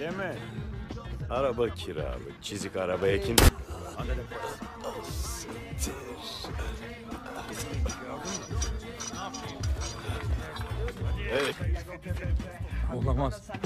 Öyle mi? Araba kiralık. Çizik arabaya kim? Evet. Olamaz.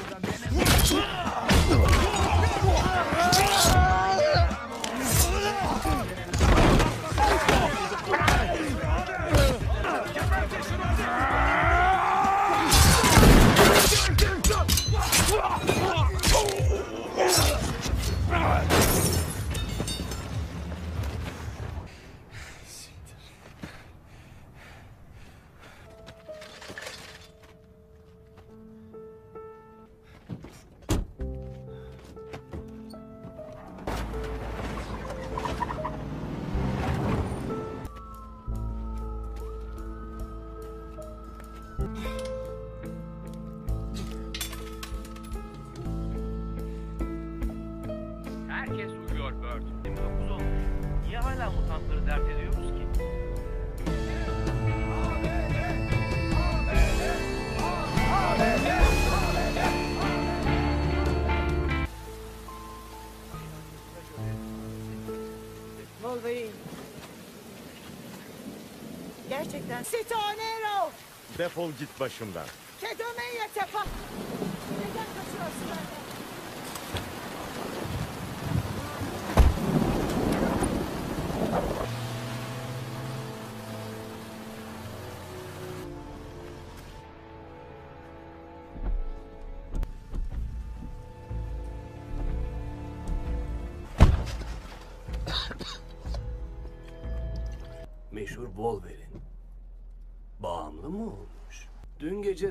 Defol git başımdan.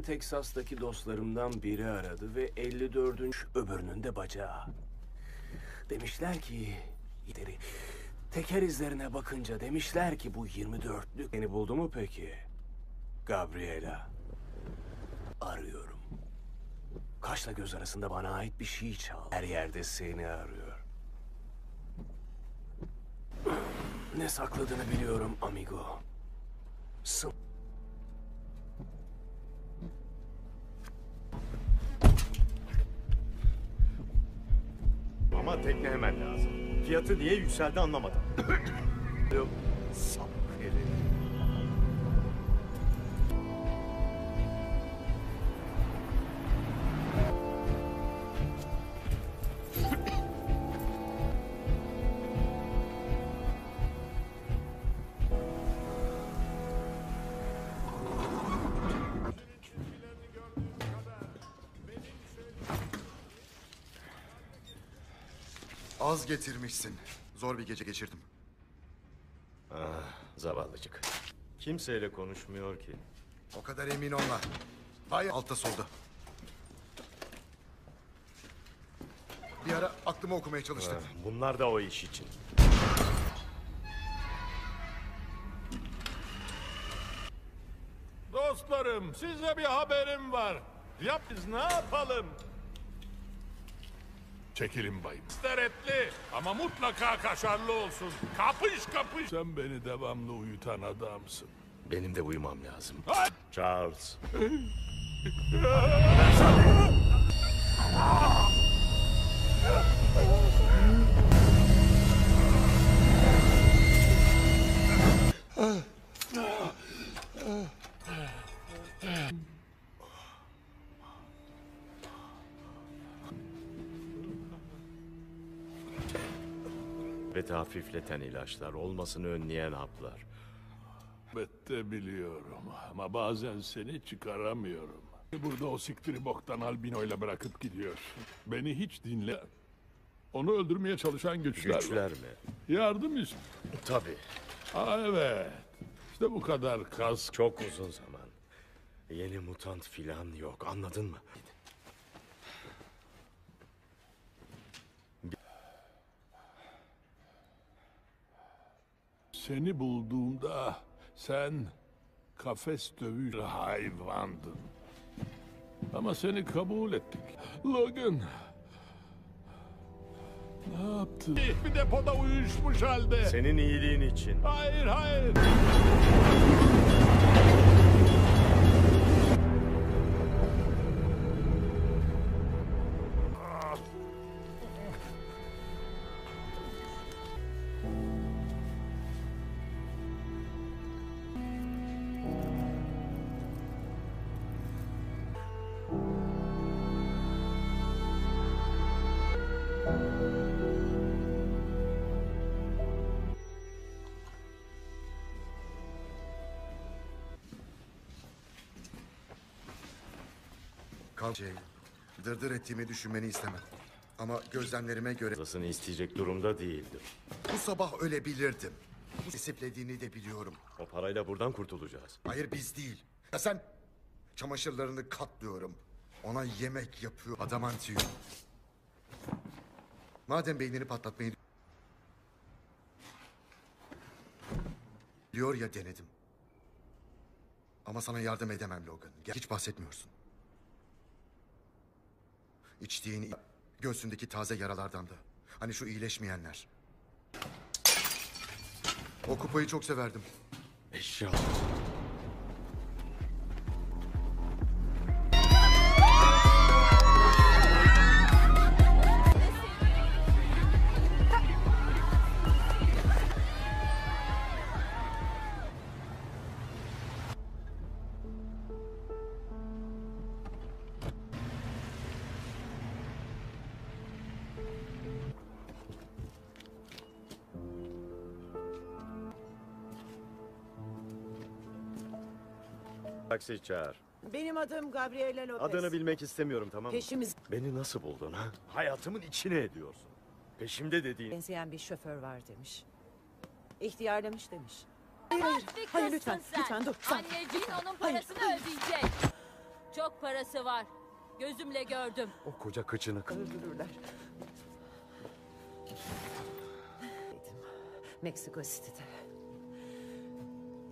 Teksas'taki dostlarımdan biri aradı ve 54. öbürünün de bacağı. Demişler ki... Gideri, teker izlerine bakınca demişler ki bu 24'lük beni buldu mu peki? Gabriela. Arıyorum. Kaşla göz arasında bana ait bir şey çal. Her yerde seni arıyor. Ne sakladığını biliyorum amigo. Sı Ama tekne hemen lazım. Fiyatı niye yükseldi anlamadım. Yok. Az getirmişsin. Zor bir gece geçirdim. Zavallıcık. Kimseyle konuşmuyor ki. O kadar emin olma. Vay altta solda. Bir ara aklımı okumaya çalıştım. Bunlar da o iş için. Dostlarım size bir haberim var. Yap biz ne yapalım? Çekilin bayım. Steretli ama mutlaka kaşarlı olsun. Kapış kapış. Sen beni devamlı uyutan adamsın. Benim de uyumam lazım. Hay! Charles. Ve hafifleten ilaçlar, olmasını önleyen haplar. Elbette biliyorum ama bazen seni çıkaramıyorum. Burada o siktiri boktan albinoyla bırakıp gidiyorsun. Beni hiç dinle. Onu öldürmeye çalışan güçler, var. Güçler mi? Yardım ist. Tabii. Aa evet. İşte bu kadar kas. Çok uzun zaman. Yeni mutant filan yok, anladın mı? Seni bulduğumda sen kafes dövüş hayvandın. Ama seni kabul ettik. Logan. Ne yaptın? Bir depoda uyuşmuş halde. Senin iyiliğin için. Hayır hayır. Kal şey, dırdır ettiğimi düşünmeni istemem. Ama gözlemlerime göre Fazlasını isteyecek durumda değildir. bu sabah ölebilirdim. Disiplediğini de biliyorum. O parayla buradan kurtulacağız. Hayır biz değil. Ya sen çamaşırlarını katlıyorum. Ona yemek yapıyor. Adamantium. Madem beynini patlatmayı diyor ya denedim. Ama sana yardım edemem Logan. Hiç bahsetmiyorsun. İçtiğin göğsündeki taze yaralardan da. Hani şu iyileşmeyenler. O kupayı çok severdim. Eşya. Taksi çağır. Benim adım Gabriela Lopez. Adını bilmek istemiyorum tamam mı? Peşimiz Beni nasıl buldun ha? Hayatımın içine ediyorsun. Peşimde dediğin... benzeyen bir şoför var demiş. İhtiyarlamış demiş. Hayır hayır. Hayır lütfen. sen. Lütfen dur. Sakin. Anneciğin onun parasını hayır. ödeyecek. Çok parası var. Gözümle gördüm. O koca kıçını... Öldürürler. Meksiko City'de.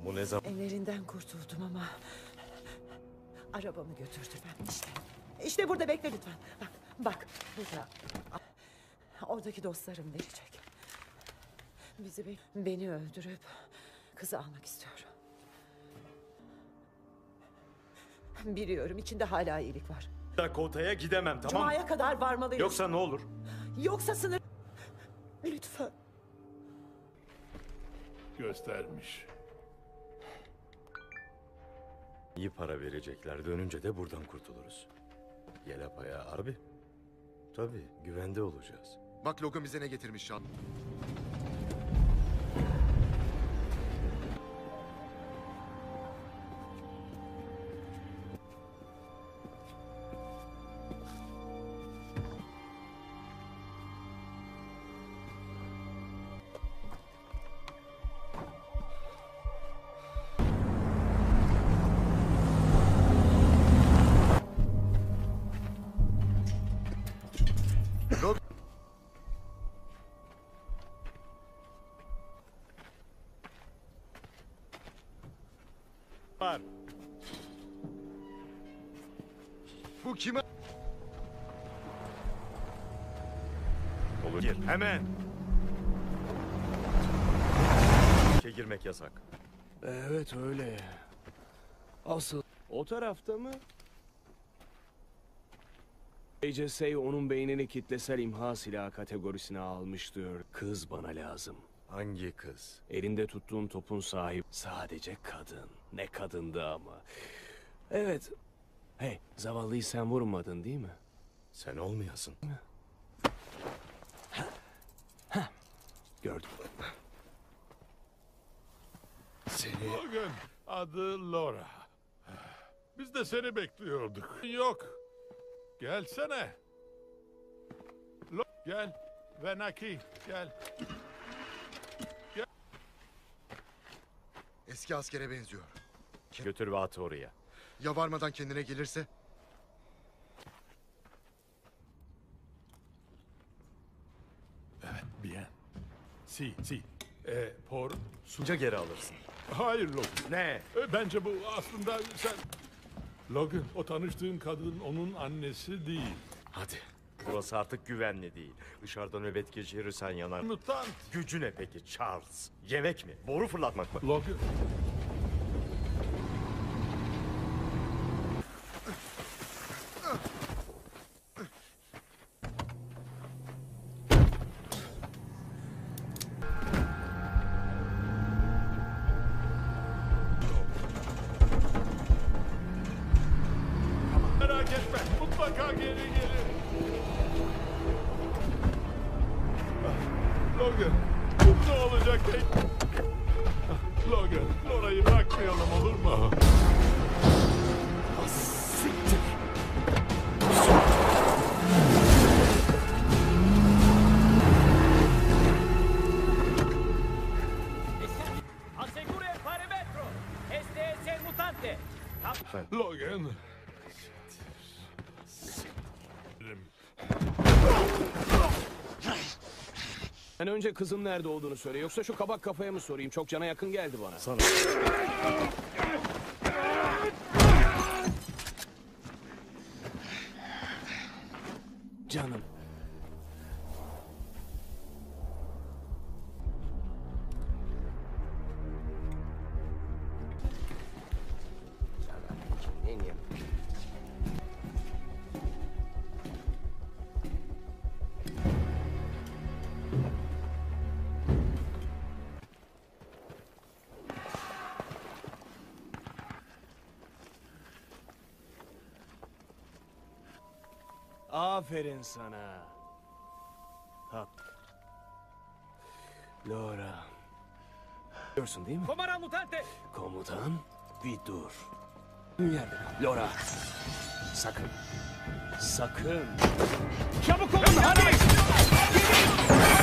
Bu ne zaman... Ellerinden kurtuldum ama... Arabamı götürdüler işte. İşte burada bekle lütfen. Bak, bak burada. Oradaki dostlarım verecek. Bizi be- beni öldürüp kızı almak istiyor. Biliyorum içinde hala iyilik var. Dakota'ya gidemem tamam mı? Cuma'ya kadar varmalıyız. Yoksa ne olur? Yoksa sınır... Lütfen. Göstermiş. İyi para verecekler. Dönünce de buradan kurtuluruz. Yelapaya harbi. Tabii güvende olacağız. Bak Logan bize ne getirmiş Şan. Bu kime? Olur. Gir hemen. İçe girmek yasak. Evet öyle. Asıl o tarafta mı? AJSA onun beynini kitlesel imha silahı kategorisine almıştır. Kız bana lazım. Hangi kız? Elinde tuttuğun topun sahibi sadece kadın. Ne kadındı ama. Evet. Hey, zavallıyı sen vurmadın değil mi? Sen olmayasın. Gördüm. Seni... Logan, adı Laura. Biz de seni bekliyorduk. Yok. Gelsene. Lo gel. Venaki, gel. Eski askere benziyor. Götür ve at oraya. Ya varmadan kendine gelirse? Evet, bien. Si, si. E, por... Sunca geri alırsın. Hayır Logan. Ne? E, bence bu aslında sen... Logan, o tanıştığın kadın onun annesi değil. Hadi. Burası artık güvenli değil. Dışarıda nöbet geçirirsen yanar. Mutant. Gücü ne peki Charles? Yemek mi? Boru fırlatmak mı? Logan. lütfen. Logan. Sen önce kızın nerede olduğunu söyle. Yoksa şu kabak kafaya mı sorayım? Çok cana yakın geldi bana. Sana. Aferin sana. Hak. Laura. Biliyorsun değil mi? Komara mutante! Komutan, bir dur. Yerde. Laura. Sakın. Sakın. Çabuk olun hadi! Yok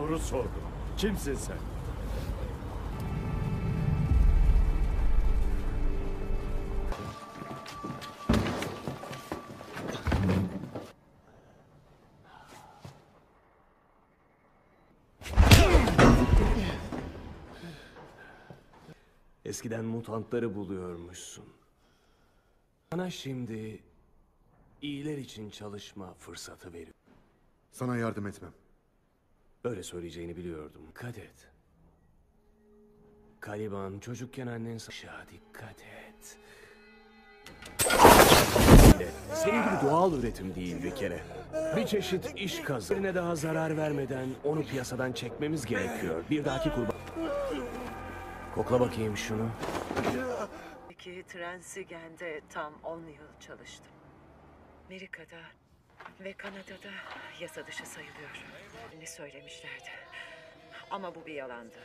soru sordum. Kimsin sen? Eskiden mutantları buluyormuşsun. Sana şimdi iyiler için çalışma fırsatı veriyor. Sana yardım etmem. Öyle söyleyeceğini biliyordum. Dikkat et. Kaliban çocukken annen aşağı dikkat et. Senin gibi doğal üretim değil bir kere. Bir çeşit iş kazı. Birine daha zarar vermeden onu piyasadan çekmemiz gerekiyor. Bir dahaki kurban... Kokla bakayım şunu. Peki Transigen'de tam 10 yıl çalıştım. Amerika'da ve Kanada'da yasa dışı sayılıyor. Ne söylemişlerdi. Ama bu bir yalandı.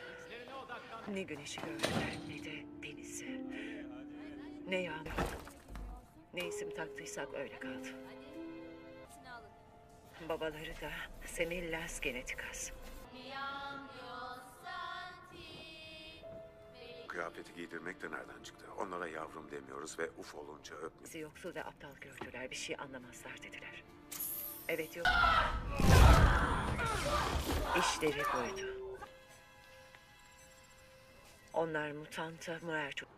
Ne güneşi gördüler ne de denizi. Ne yağmur. Ne isim taktıysak öyle kaldı. Babaları da Semillas Genetikas. Kıyafeti giydirmek de nereden çıktı? Onlara yavrum demiyoruz ve uf olunca öpmüyoruz. Bizi yoksul ve aptal gördüler. Bir şey anlamazlar dediler. Evet yok. İşleri buydu. Onlar mutanta muer çok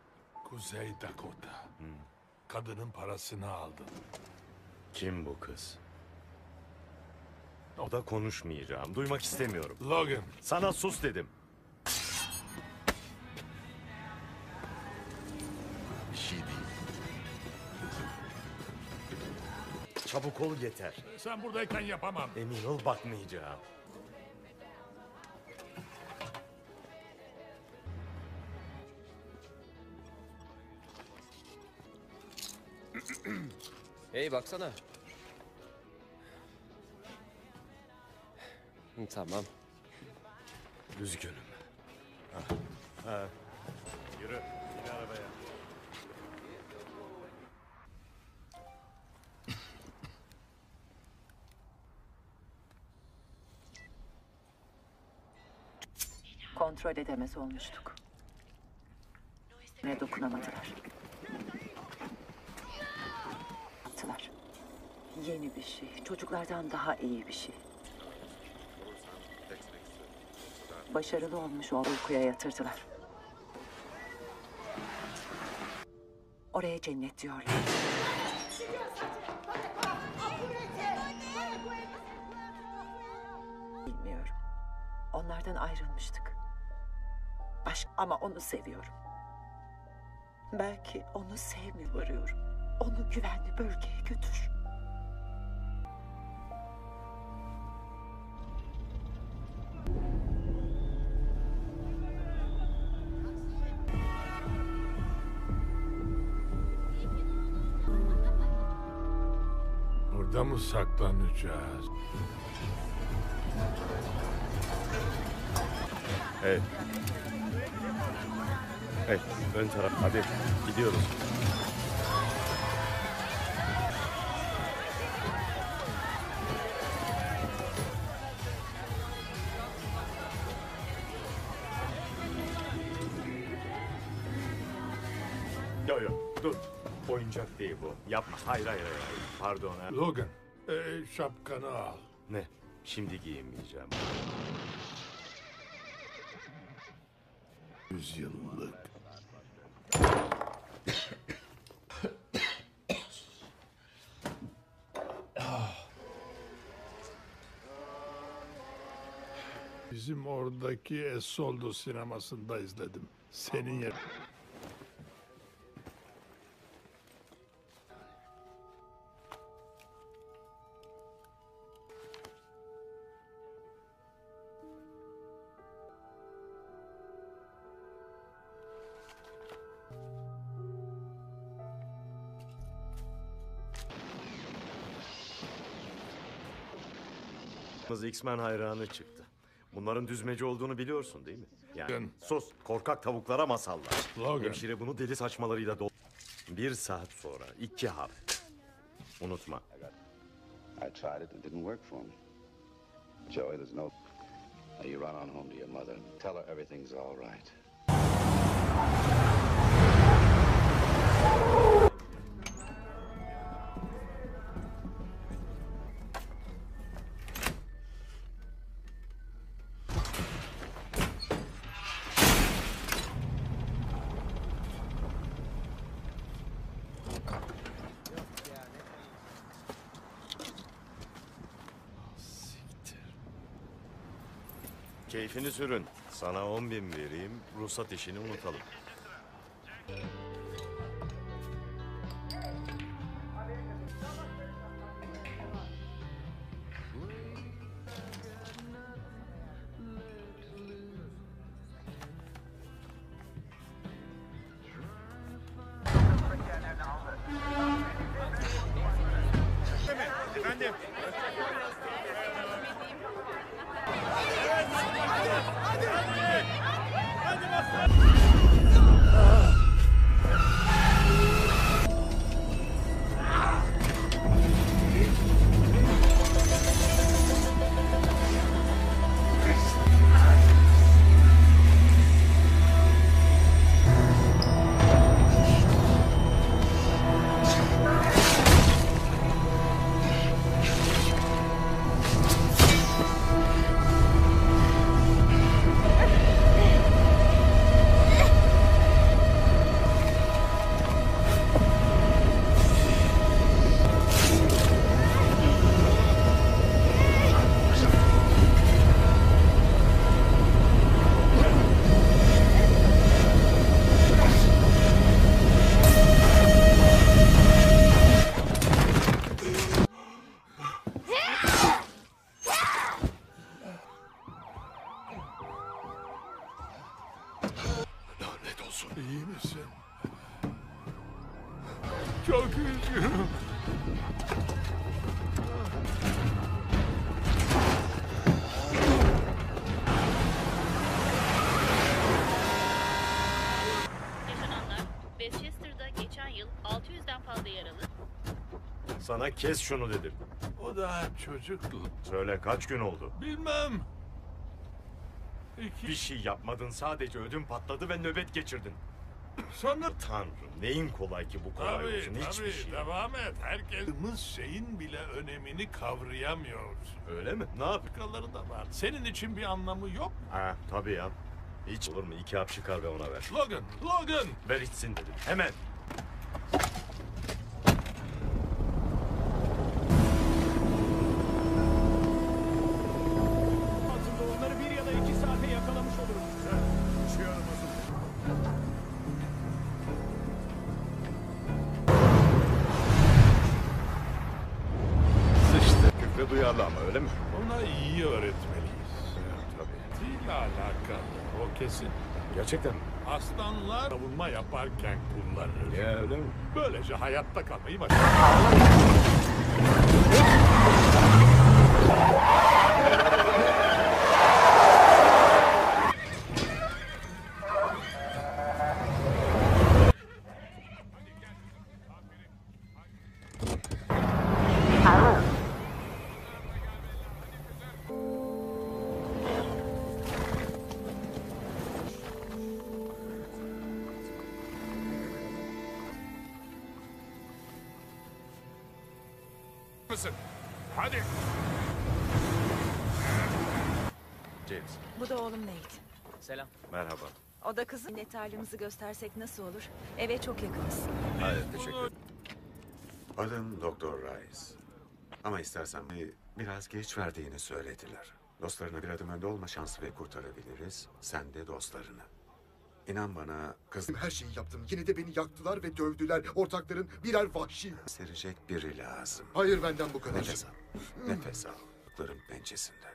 Kuzey Dakota. Kadının parasını aldın. Kim bu kız? O da konuşmayacağım. Duymak istemiyorum. Logan, Sana sus dedim. Çabuk ol yeter. Sen buradayken yapamam. Emin ol bakmayacağım. hey baksana. Tamam. Üzgünüm. Ah. Ah. Yürü. Yine arabaya. Kontrol edemez olmuştuk. Ve dokunamadılar. Yaptılar. Yeni bir şey. Çocuklardan daha iyi bir şey. Başarılı olmuş o uykuya yatırdılar. Oraya cennet diyorlar. Bilmiyorum. Onlardan ayrılmıştık. Ama onu seviyorum. Belki onu sevmiyor arıyorum. Onu güvenli bölgeye götür. Burada mı saklanacağız? Hey. Hey, ön taraf. Hadi, gidiyoruz. Yo yo, dur. Oyuncak değil bu. Yapma. Hayır, hayır, hayır. hayır. Pardon. ha. Logan, e, şapkanı al. Ne? Şimdi giyinmeyeceğim. Yüzyıllık. Bizim oradaki Esoldo sinemasında izledim. Senin yer... X-Men hayranı çıktı. Bunların düzmece olduğunu biliyorsun değil mi? Yani Logan. sus, korkak tavuklara masallar. Logan. Hemşire bunu deli saçmalarıyla dol... Bir saat sonra iki hap. Unutma. I tried it and it didn't work for me. Joey, there's no. Now you run on home to your mother tell her everything's all right. Keyfini sürün. Sana on bin vereyim, ruhsat işini unutalım. Kes şunu dedim. O da çocuktu. Söyle kaç gün oldu? Bilmem. İki... Bir şey yapmadın sadece ödüm patladı ve nöbet geçirdin. Sonra Tanrım neyin kolay ki bu kolay Tabii olsun hiçbir tabii şey. devam et. Herkes şeyin bile önemini kavrayamıyor. Öyle mi? Ne yap? Da var. Senin için bir anlamı yok. Ha tabii ya. Hiç olur mu? İki hap çıkar ve ona ver. Logan, Logan. Ver içsin dedim. Hemen. Savunma yaparken kullanır. Ya öyle mi? Böylece hayatta kalmayı başarır. O da kızım. Minnettarlığımızı göstersek nasıl olur? Eve çok yakınız. Hayır teşekkür ederim. Adım Doktor Rice. Ama istersen bir, biraz geç verdiğini söylediler. Dostlarına bir adım önde olma şansı ve kurtarabiliriz. Sen de dostlarını. İnan bana kız Her şeyi yaptım. Yine de beni yaktılar ve dövdüler. Ortakların birer vahşi. serecek biri lazım. Hayır benden bu kadar. Nefes al. Nefes al. Kutların pençesinde.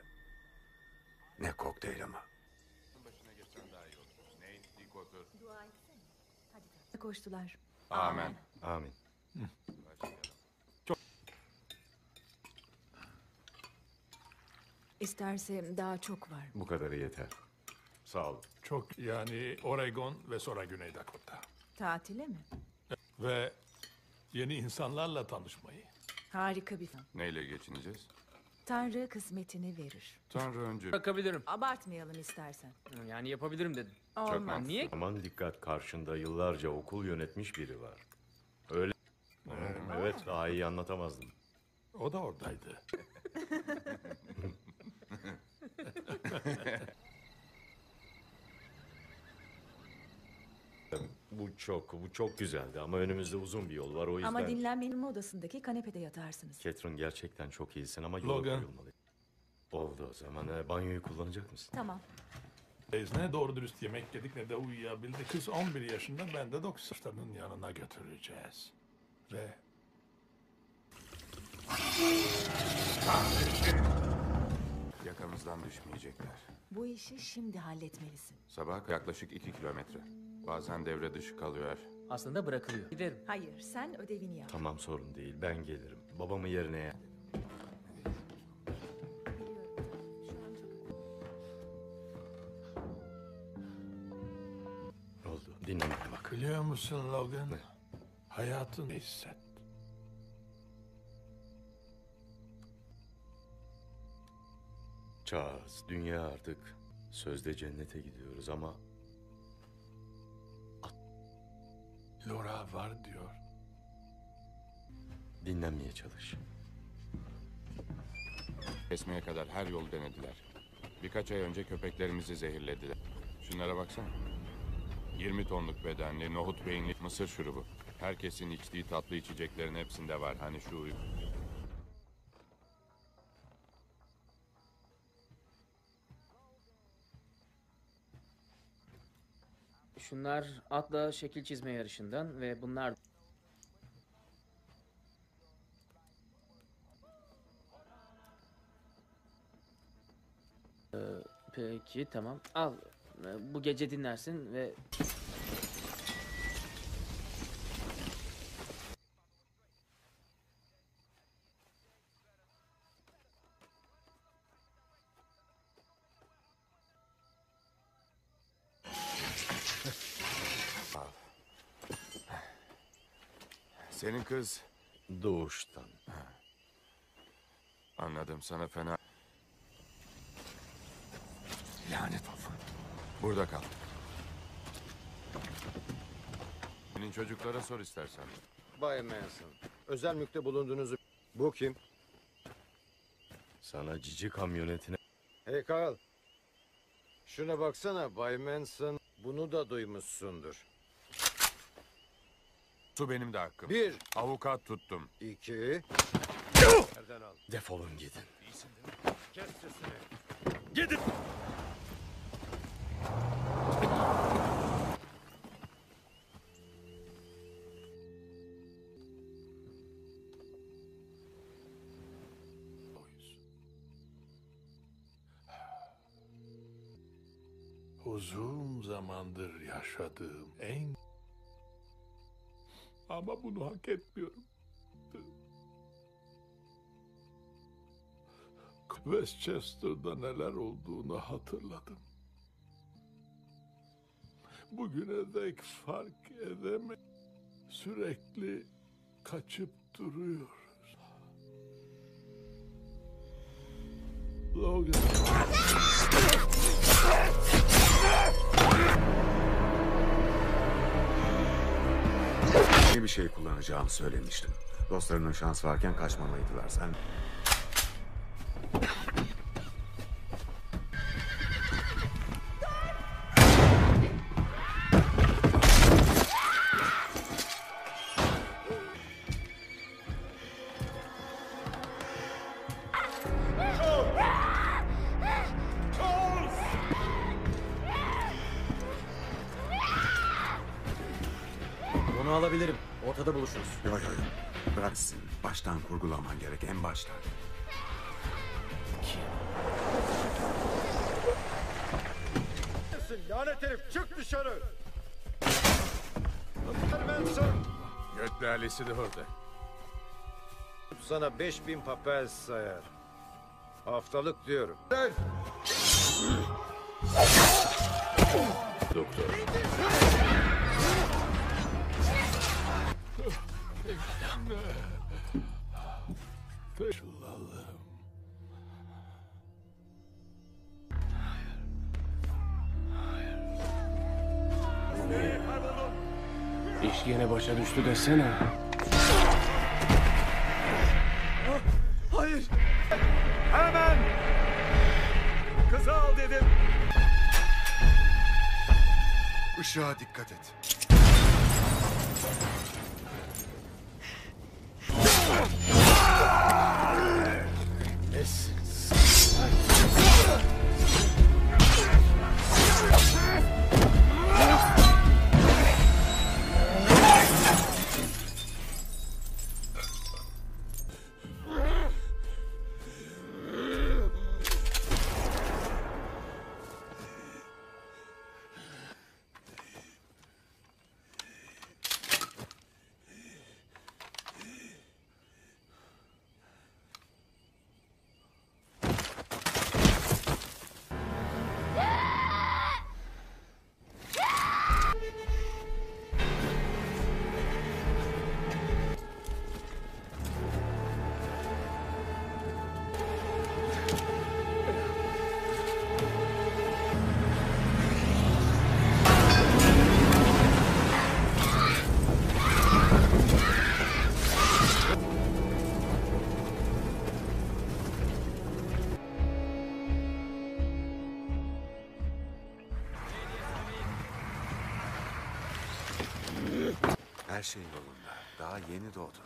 Ne kokteyl ama. Koştular. Amin. Amin. İsterse daha çok var. Bu kadarı yeter. Sağ ol. Çok yani Oregon ve sonra Güney Dakota. Tatile mi? Ve yeni insanlarla tanışmayı. Harika bir film. Neyle geçineceğiz? Tanrı kısmetini verir. Tanrı önce... Bakabilirim. Abartmayalım istersen. Yani yapabilirim dedim. Olmaz. Niye? Aman dikkat karşında yıllarca okul yönetmiş biri var. Öyle. Evet daha iyi anlatamazdım. O da oradaydı. Bu çok, bu çok güzeldi ama önümüzde uzun bir yol var o yüzden. Ama dinlenmenin odasındaki kanepede yatarsınız. Catherine gerçekten çok iyisin ama yola Logan. koyulmalı. Oldu o zaman. E, banyoyu kullanacak mısın? Tamam. Biz ne doğru dürüst yemek yedik ne de uyuyabildik. Kız 11 yaşında ben de 9 yaşlarının yanına götüreceğiz. Ve Yakamızdan düşmeyecekler. Bu işi şimdi halletmelisin. Sabah yaklaşık 2 kilometre. Bazen devre dışı kalıyor. Aslında bırakılıyor. Giderim. Hayır, sen ödevini yap. Tamam sorun değil ben gelirim. Babamı yerine Oldu dinlemeye bak. biliyor musun Logan? Hayatını hisset. Charles dünya artık sözde cennete gidiyoruz ama Laura var diyor. dinlenmeye çalış. Kesmeye kadar her yolu denediler. Birkaç ay önce köpeklerimizi zehirlediler. Şunlara baksana. 20 tonluk bedenli, nohut beyinli mısır şurubu. Herkesin içtiği tatlı içeceklerin hepsinde var. Hani şu Şunlar atla şekil çizme yarışından ve bunlar... Ee, peki tamam. Al. Ee, Bu gece dinlersin ve... kız... Doğuştan. Anladım sana fena... Lanet olsun. Burada kal. Senin çocuklara sor istersen. Bay Manson, özel mülkte bulunduğunuzu... Bu kim? Sana cici kamyonetine... Hey Carl. Şuna baksana Bay Manson. Bunu da duymuşsundur. Su benim de hakkım. Bir. Avukat tuttum. İki. Nereden al? Defolun gidin. Kes sesini. Gidin! Uzun zamandır yaşadığım en... Ama bunu hak etmiyorum. Westchester'da neler olduğunu hatırladım. Bugüne dek fark edeme sürekli kaçıp duruyoruz. Logan. İyi bir şey kullanacağımı söylemiştim. Dostlarının şans varken kaçmamalıydılar. Sen Baştan kurgulaman gerek en baştan. Lanet herif çık dışarı. Manson. Göt değerlisi de orada. Sana 5000 papel sayar. Haftalık diyorum. Doktor. Teşekkürler. İş yine başa düştü desene. Hayır! Hemen! Kızı al dedim. Işığa dikkat et. Şey yolunda. Daha yeni doğdu.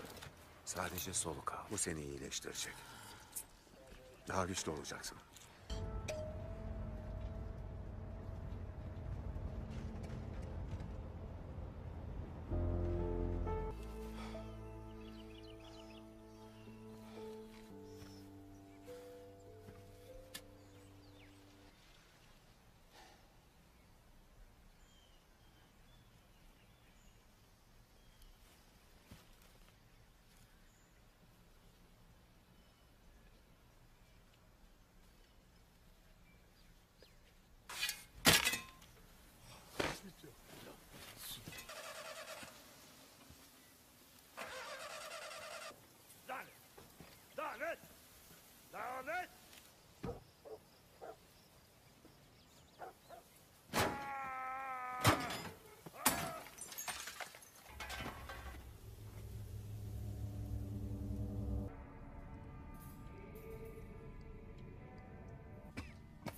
Sadece soluk al. Bu seni iyileştirecek. Daha güçlü olacaksın.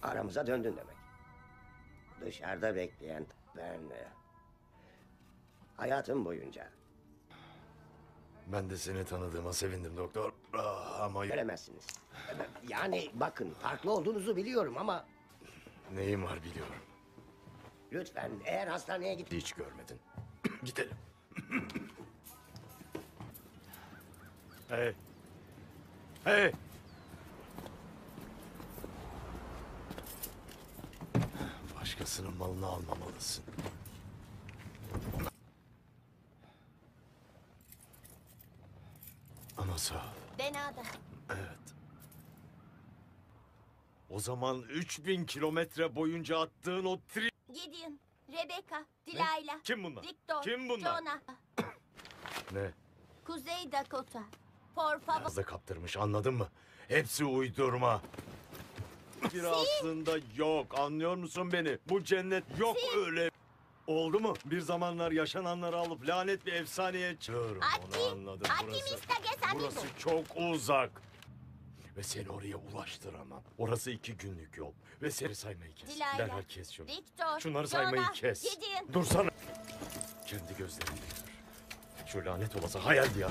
Aramıza döndün demek. Dışarıda bekleyen ben... e, Hayatım boyunca Ben de seni tanıdığıma sevindim doktor. Ah, ama göremezsiniz. Yani bakın farklı olduğunuzu biliyorum ama neyim var biliyorum. lütfen eğer hastaneye git... Hiç görmedin. Gidelim. hey. Hey. Başkasının malını almamalısın. Ama sağ ol. Denada. Evet. O zaman 3000 kilometre boyunca attığın o tri... Gideon, Rebecca, Dilayla. Kim bunlar? Victor, Kim bunlar? Jonah, Ne? Kuzey Dakota. Por favor. Fazla kaptırmış anladın mı? Hepsi uydurma. Bir aslında yok anlıyor musun beni? Bu cennet yok öyle. Oldu mu? Bir zamanlar yaşananları alıp lanet bir efsaneye çığırım. Onu anladım burası. Burası çok uzak. Ve seni oraya ulaştıramam. Orası iki günlük yol. Ve seni saymayı kes. Dilayla, Derhal kes şunu. Victor, Şunları saymayı Jonah, kes. Gideon. Dursana. Kendi gözlerinle gör. Şu lanet olası hayal ya.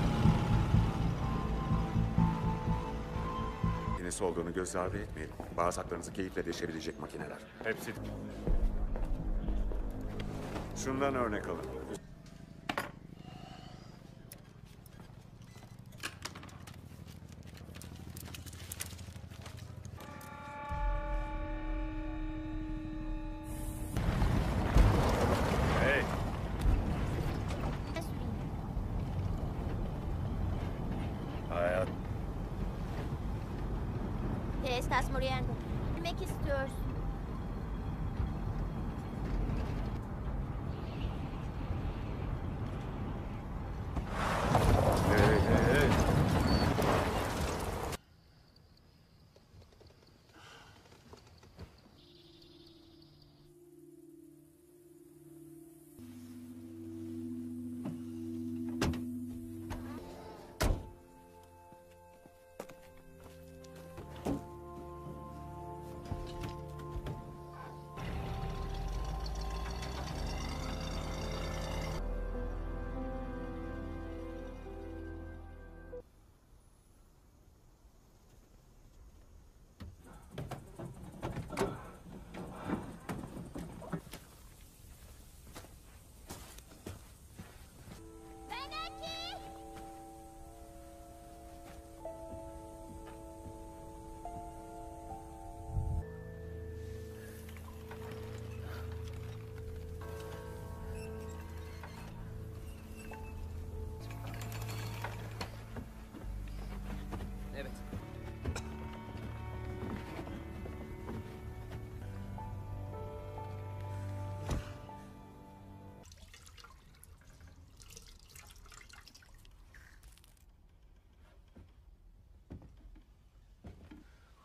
Yenisi olduğunu göz ardı etmeyelim. Bağırsaklarınızı keyifle deşebilecek makineler. Hepsi. Şundan örnek alın.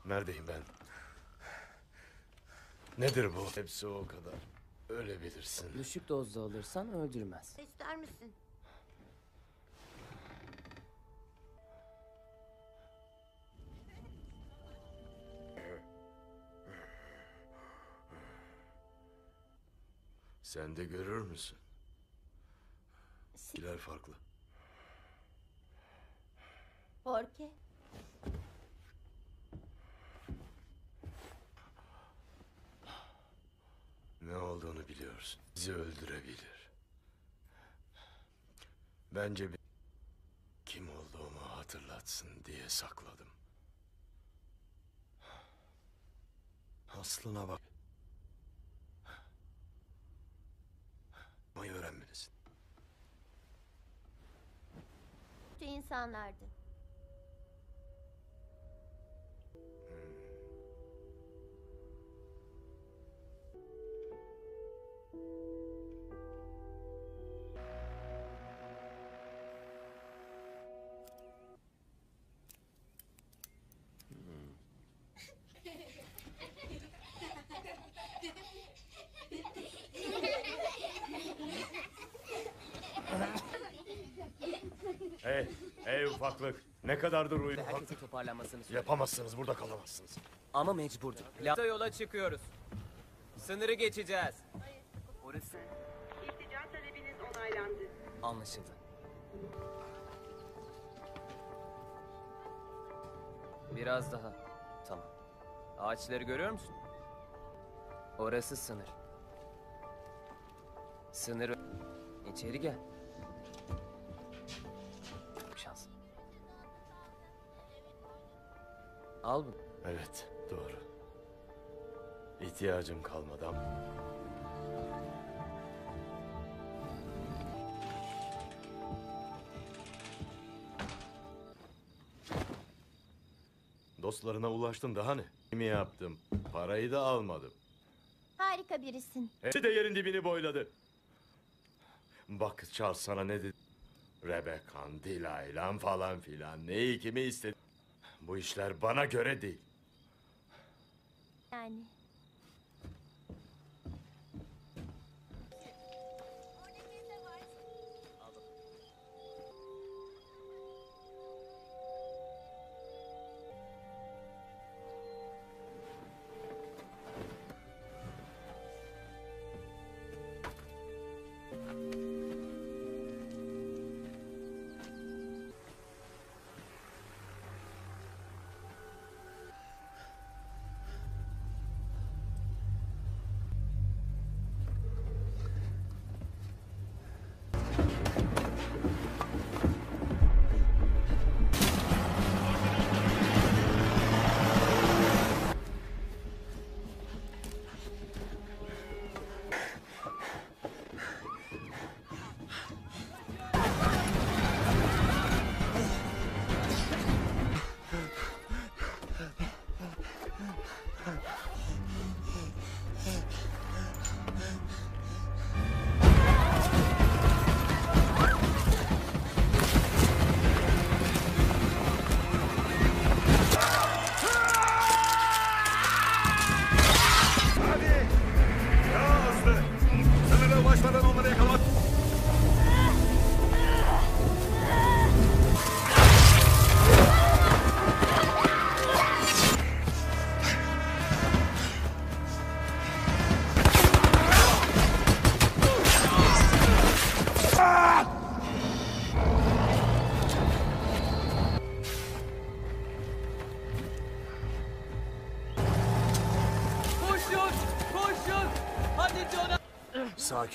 Neredeyim ben? Nedir bu? Hepsi o kadar. Öyle bilirsin. Düşük dozda alırsan öldürmez. İster misin? Sen de görür müsün? Hilal farklı. ¿Por qué? Ne olduğunu biliyorsun. Bizi öldürebilir. Bence bir... kim olduğumu hatırlatsın diye sakladım. Aslına bak. Mayı öğrenmelisin. İnsanlardı. Ufaklık. Ne kadardır uyudun? herkesin toparlanmasını söyle. Yapamazsınız, burada kalamazsınız. Ama mecburduk. Plan... yola çıkıyoruz. Sınırı geçeceğiz. Orası İltica talebiniz onaylandı. anlaşıldı. Biraz daha. Tamam. Ağaçları görüyor musun? Orası sınır. Sınır... İçeri gel. Al bunu. Evet, doğru. İhtiyacım kalmadı ama. Dostlarına ulaştın daha ne? Kimi yaptım? Parayı da almadım. Harika birisin. Hepsi de yerin dibini boyladı. Bak Charles sana ne dedi? Rebecca'n, Dilaylan falan filan. Neyi kimi istedi? Bu işler bana göre değil. Yani.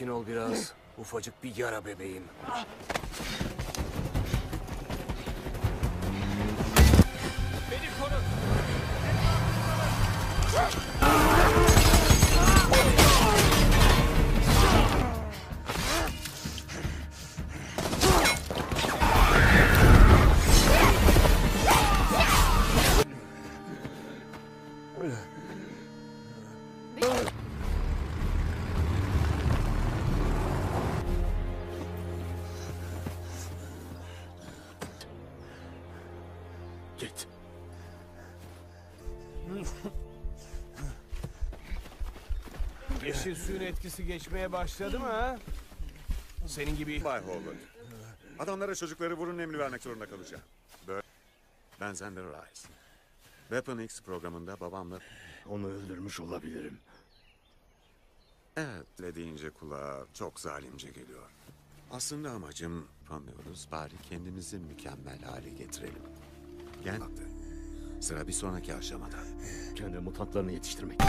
Sakin ol biraz. Ufacık bir yara bebeğim. Yeşil suyun etkisi geçmeye başladı mı ha? Senin gibi... Bay Howard. Adamlara çocukları vurun emri vermek zorunda kalacağım. Böyle. Ben Zender Rice. Weapon X programında babamla... Onu öldürmüş olabilirim. Evet, deyince kulağa çok zalimce geliyor. Aslında amacım, anlıyoruz, bari kendimizi mükemmel hale getirelim. Gel. Sıra bir sonraki aşamada. Kendi mutantlarını yetiştirmek.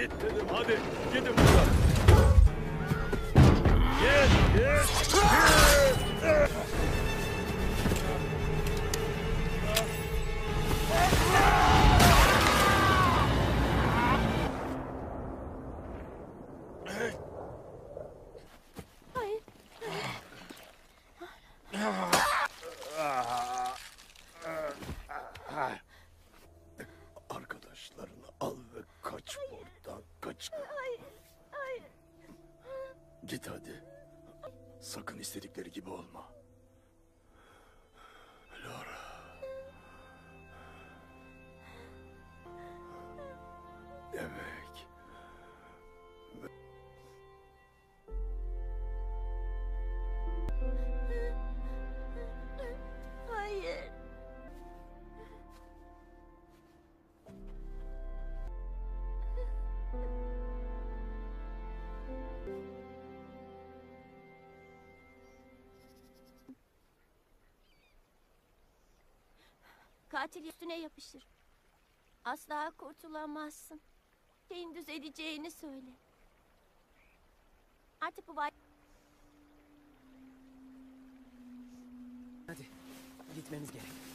Git dedim Katil üstüne yapışır. Asla kurtulamazsın. Şeyin düzeleceğini söyle. Artık bu vay... Hadi gitmemiz gerek.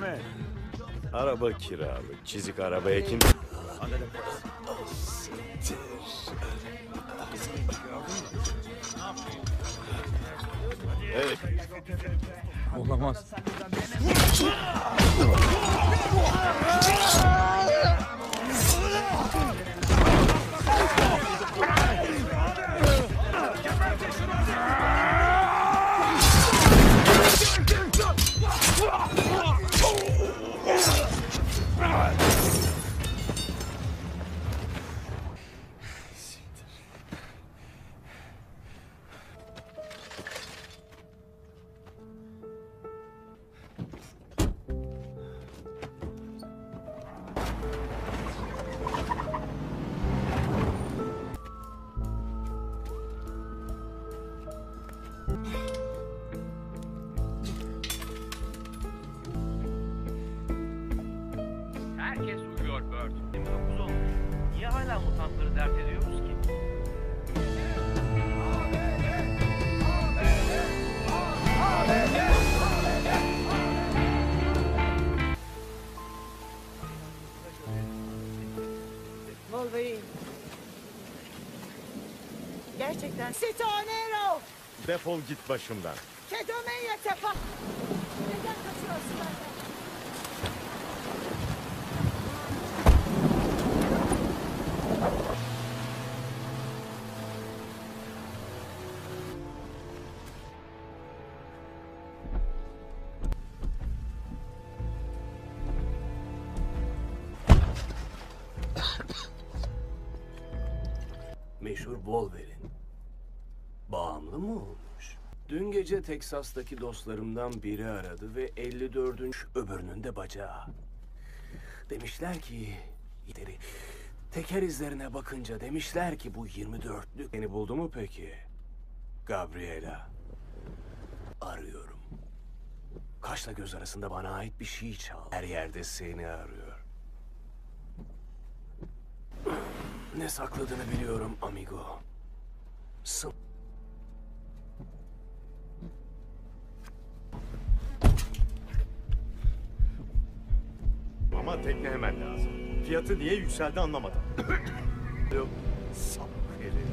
Mi? Araba kiralık. Çizik arabaya kim... Evet. Olamaz. Defol git başımdan. Gece Teksas'taki dostlarımdan biri aradı ve 54. öbürünün de bacağı. Demişler ki... Yiteri, teker izlerine bakınca demişler ki bu 24'lük beni buldu mu peki? Gabriela. Arıyorum. Kaşla göz arasında bana ait bir şey çal. Her yerde seni arıyor. Ne sakladığını biliyorum amigo. Sım. Tekne hemen lazım. Fiyatı niye yükseldi anlamadım. Yok. Sap herif.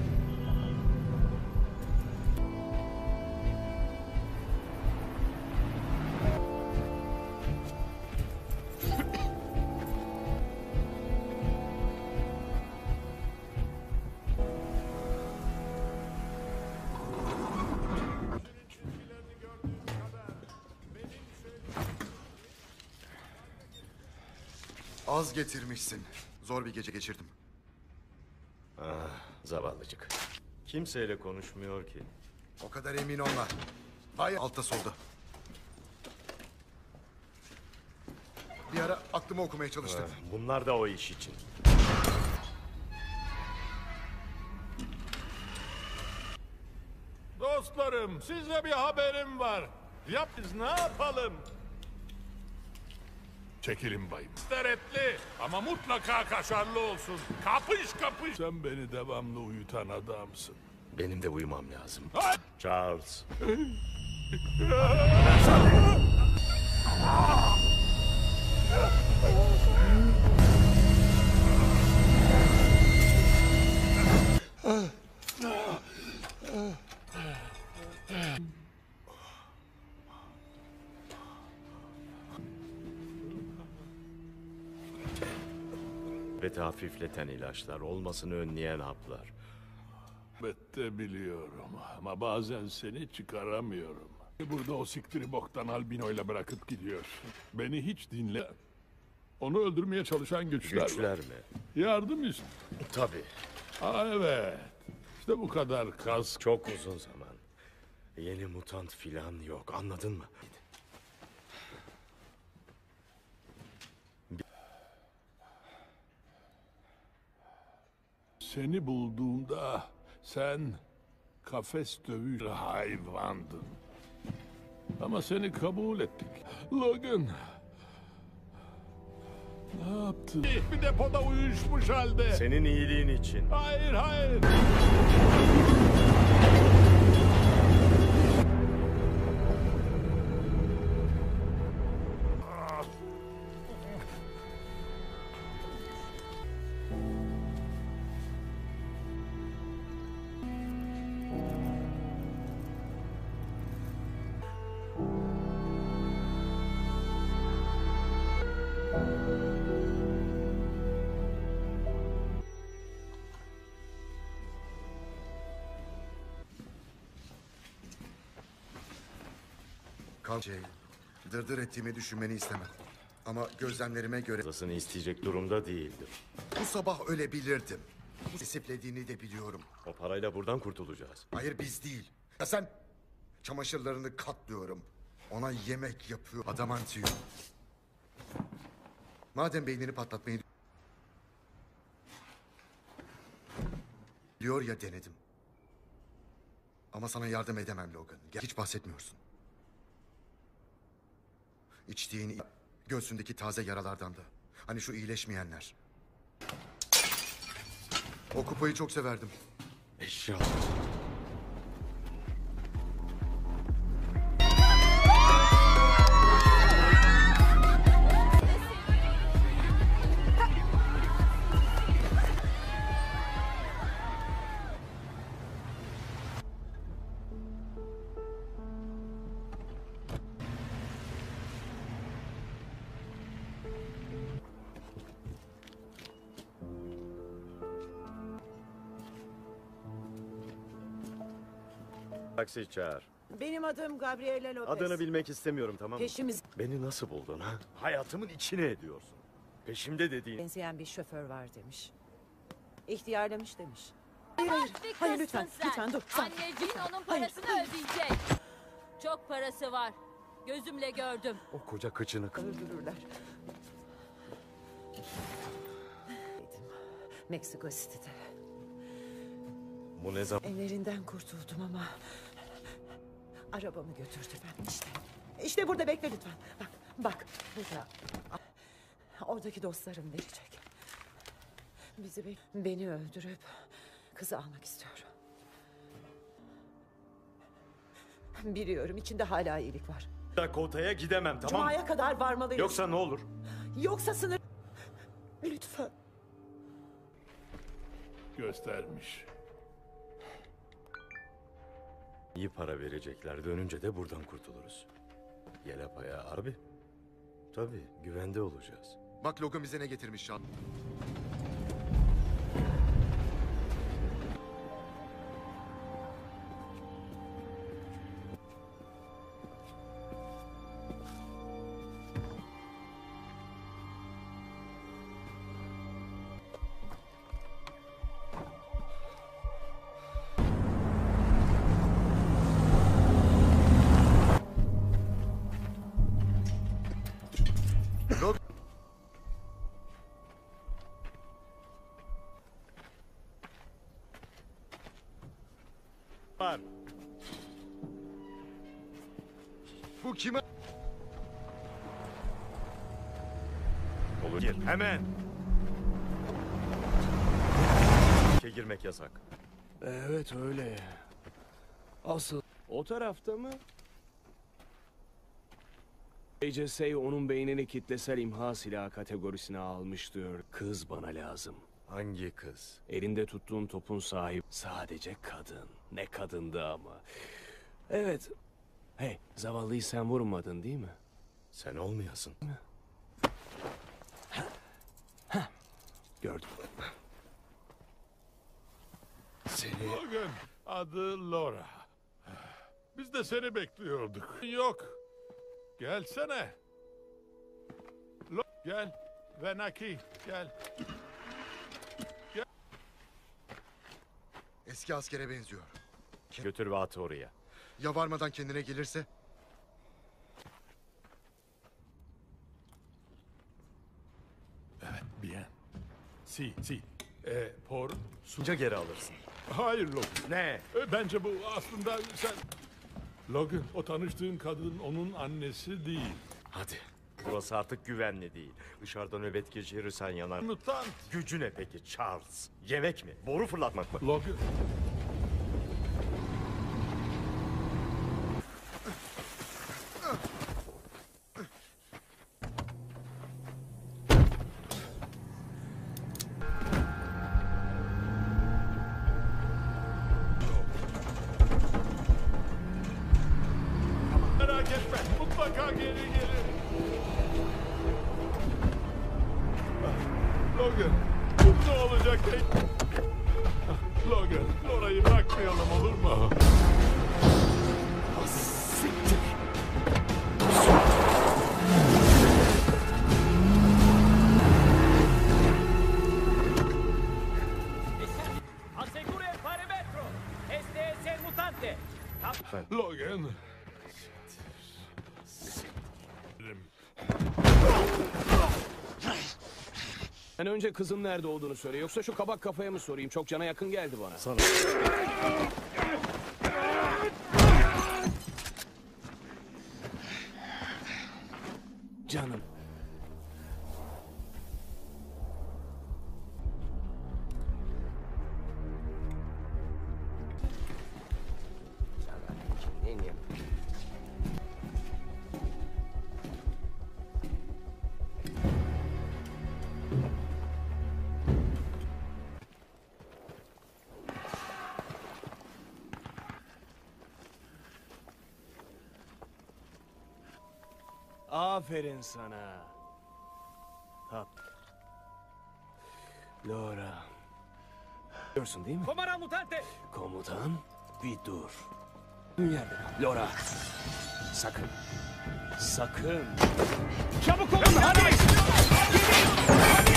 Az getirmişsin. Zor bir gece geçirdim. Ah, zavallıcık. Kimseyle konuşmuyor ki. O kadar emin olma. Hay altta solda. Bir ara aklımı okumaya çalıştım. Ah, Bunlar da o iş için. Dostlarım size bir haberim var. Yap biz ne yapalım? Çekilin bayım. Steretli ama mutlaka kaşarlı olsun. Kapış kapış. Sen beni devamlı uyutan adamsın. Benim de uyumam lazım. Ay! Charles. Ve hafifleten ilaçlar, olmasını önleyen haplar. Elbette biliyorum ama bazen seni çıkaramıyorum. Burada o siktiri boktan albinoyla bırakıp gidiyorsun. Beni hiç dinle. Onu öldürmeye çalışan güçler, Güçler mi? Yardım ist. Tabii. Aa evet. İşte bu kadar kas. Çok uzun zaman. Yeni mutant filan yok, anladın mı? Seni bulduğumda sen kafes dövüş hayvandın. Ama seni kabul ettik. Logan. Ne yaptın? Bir depoda uyuşmuş halde. Senin iyiliğin için. Hayır hayır. Kal şey, dırdır ettiğimi düşünmeni istemem. Ama gözlemlerime göre Fazlasını isteyecek durumda değildir. bu sabah ölebilirdim. Bu disiplediğini de biliyorum. O parayla buradan kurtulacağız. Hayır biz değil. Ya sen çamaşırlarını katlıyorum. Ona yemek yapıyor. Adamantium. Madem beynini patlatmayı diyor ya denedim. Ama sana yardım edemem Logan. Gel- Hiç bahsetmiyorsun. İçtiğin göğsündeki taze yaralardan da. Hani şu iyileşmeyenler. O kupayı çok severdim. Eşya. Taksi çağır. Benim adım Gabriela Lopez. Adını bilmek istemiyorum tamam mı? Peşimiz Beni nasıl buldun ha? Hayatımın içine ediyorsun. Peşimde dediğin. benzeyen bir şoför var demiş. İhtiyarlamış demiş. Hayır hayır. Hayır lütfen. sen. Lütfen dur. Sen. Anneciğin onun parasını hayır. ödeyecek. Çok parası var. Gözümle gördüm. O koca kıçını kır. Öldürürler. Meksiko City'de. Bu ne zaman? Ellerinden kurtuldum ama... Arabamı götürdüler işte. İşte burada bekle lütfen. Bak, bak. Burada. Oradaki dostlarım verecek. Bizi be- beni öldürüp kızı almak istiyor. Biliyorum içinde hala iyilik var. Dakota'ya gidemem tamam mı? Cuma'ya kadar varmalıyız. Yoksa ne olur? Yoksa sınır... Lütfen. Göstermiş. İyi para verecekler. Dönünce de buradan kurtuluruz. Yelepaya abi. Tabii güvende olacağız. Bak Logan bize ne getirmiş Şan. Bu kime? Olur. Gir hemen. İçe girmek yasak. Evet öyle. Asıl o tarafta mı? HSA onun beynini kitlesel imha silahı kategorisine almış diyor. Kız bana lazım. Hangi kız? Elinde tuttuğun topun sahibi sadece kadın. Ne kadındı ama. Evet. Hey, zavallıyı sen vurmadın değil mi? Sen olmayasın. Gördüm. Seni... Logan, adı Laura. Biz de seni bekliyorduk. Yok. Gelsene. Lo gel. Venaki, gel. Eski askere benziyor. Götür ve at oraya. Ya varmadan kendine gelirse? Evet, bien. Si, si. E, por... Sunca geri alırsın. Hayır Logan. Ne? E, bence bu aslında sen... Logan, o tanıştığın kadın onun annesi değil. Hadi. Burası artık güvenli değil. Dışarıda nöbet geçirirsen yanar. Mutant. Gücü ne peki Charles? Yemek mi? Boru fırlatmak mı? Logan. Logan. Sen önce kızın nerede olduğunu söyle. Yoksa şu kabak kafaya mı sorayım? Çok cana yakın geldi bana. Sana. Canım. Aferin sana. Hap. Laura. Biliyorsun değil mi? Comara mutante! Komutan bir dur. Yerde. Laura. Sakın. Sakın. Çabuk olun hadi! Yok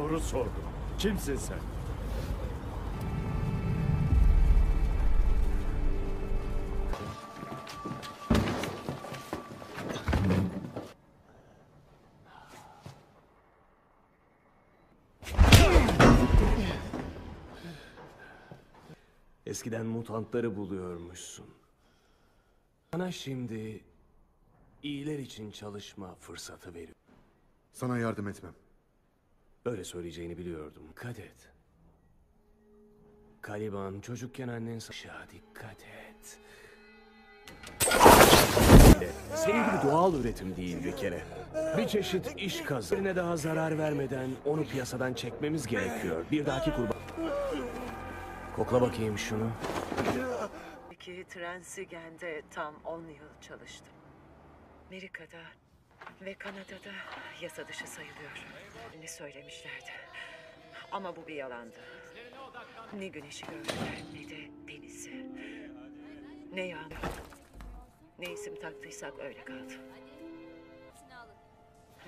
soru sordum. Kimsin sen? Eskiden mutantları buluyormuşsun. Sana şimdi iyiler için çalışma fırsatı veriyor. Sana yardım etmem. Öyle söyleyeceğini biliyordum. Dikkat et. Caliban çocukken annen aşağı dikkat et. Senin gibi doğal üretim değil bir kere. Bir çeşit iş kazı. Birine daha zarar vermeden onu piyasadan çekmemiz gerekiyor. Bir dahaki kurban... Kokla bakayım şunu. Peki Transigen'de tam 10 yıl çalıştım. Amerika'da ve Kanada'da yasa dışı sayılıyor. Ne söylemişlerdi. Ama bu bir yalandı. Ne güneşi gördüler ne de denizi. Ne yağmur. Ne isim taktıysak öyle kaldı.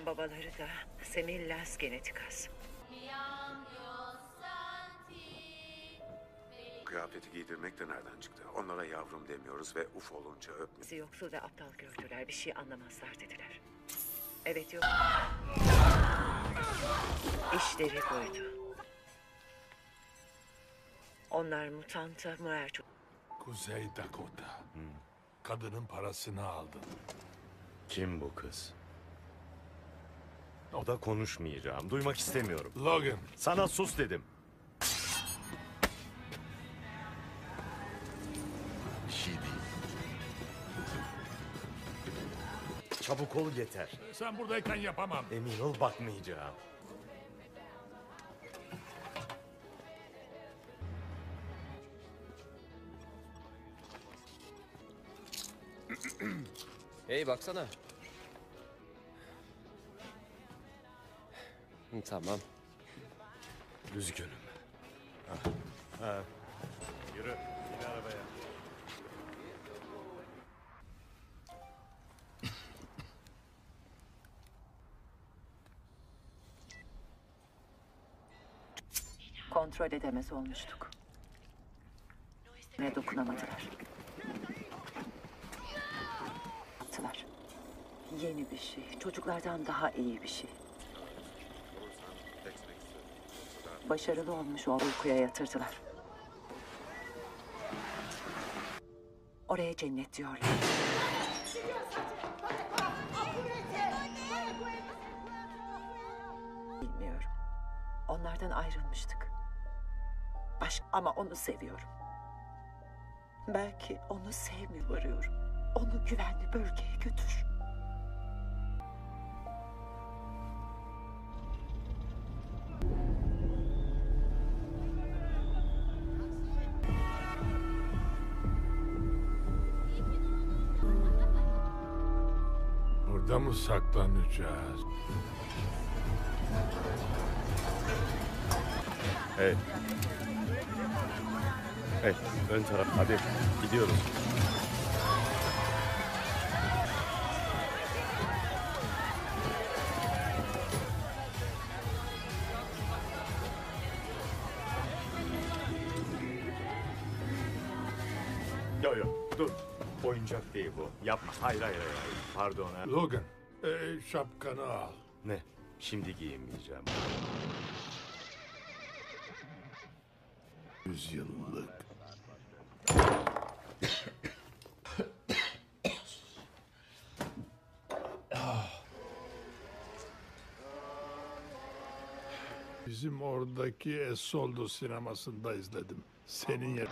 Babaları da Semillas Genetikas. Kıyafeti giydirmek de nereden çıktı? Onlara yavrum demiyoruz ve uf olunca öpmüyoruz. Bizi yoksul ve aptal gördüler. Bir şey anlamazlar dediler. Evet yok. İşleri buydu. Onlar mutanta muer Kuzey Dakota. Kadının parasını aldın. Kim bu kız? O da konuşmayacağım. Duymak istemiyorum. Logan. Sana sus dedim. Çabuk ol yeter. Sen buradayken yapamam. Emin ol bakmayacağım. Hey baksana. Tamam. Üzgünüm. Ha. Ha. Yürü. Kontrol edemez olmuştuk. Ve dokunamadılar. Yaptılar. Yeni bir şey. Çocuklardan daha iyi bir şey. Başarılı olmuş o uykuya yatırdılar. Oraya cennet diyorlar. Bilmiyorum. Onlardan ayrılmıştık. Ama onu seviyorum. Belki onu sevmiyor arıyorum. Onu güvenli bölgeye götür. Burada mı saklanacağız? Hey. Ön taraf. Hadi gidiyoruz. Yo yo, dur. Oyuncak değil bu. Yapma. Hayır hayır hayır. Pardon. ha. Logan, e, şapkanı al. Ne? Şimdi giyinmeyeceğim. Yüzyıllık. Oradaki Esoldo sinemasında izledim. Senin yer...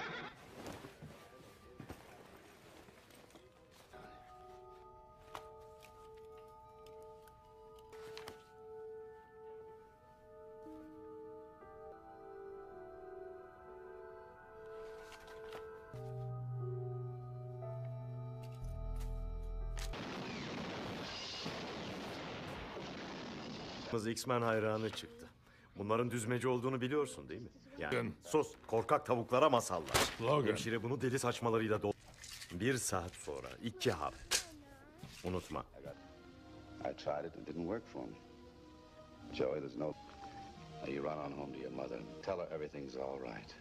X-Men hayranı çıktı. Bunların düzmece olduğunu biliyorsun değil mi? Yani Logan. sus korkak tavuklara masallar. Logan. Hemşire bunu deli saçmalarıyla dol... Bir saat sonra iki hap. Unutma. I tried it. It didn't work for me. Joey, there's no... Now you run on home to your mother and tell her everything's all right.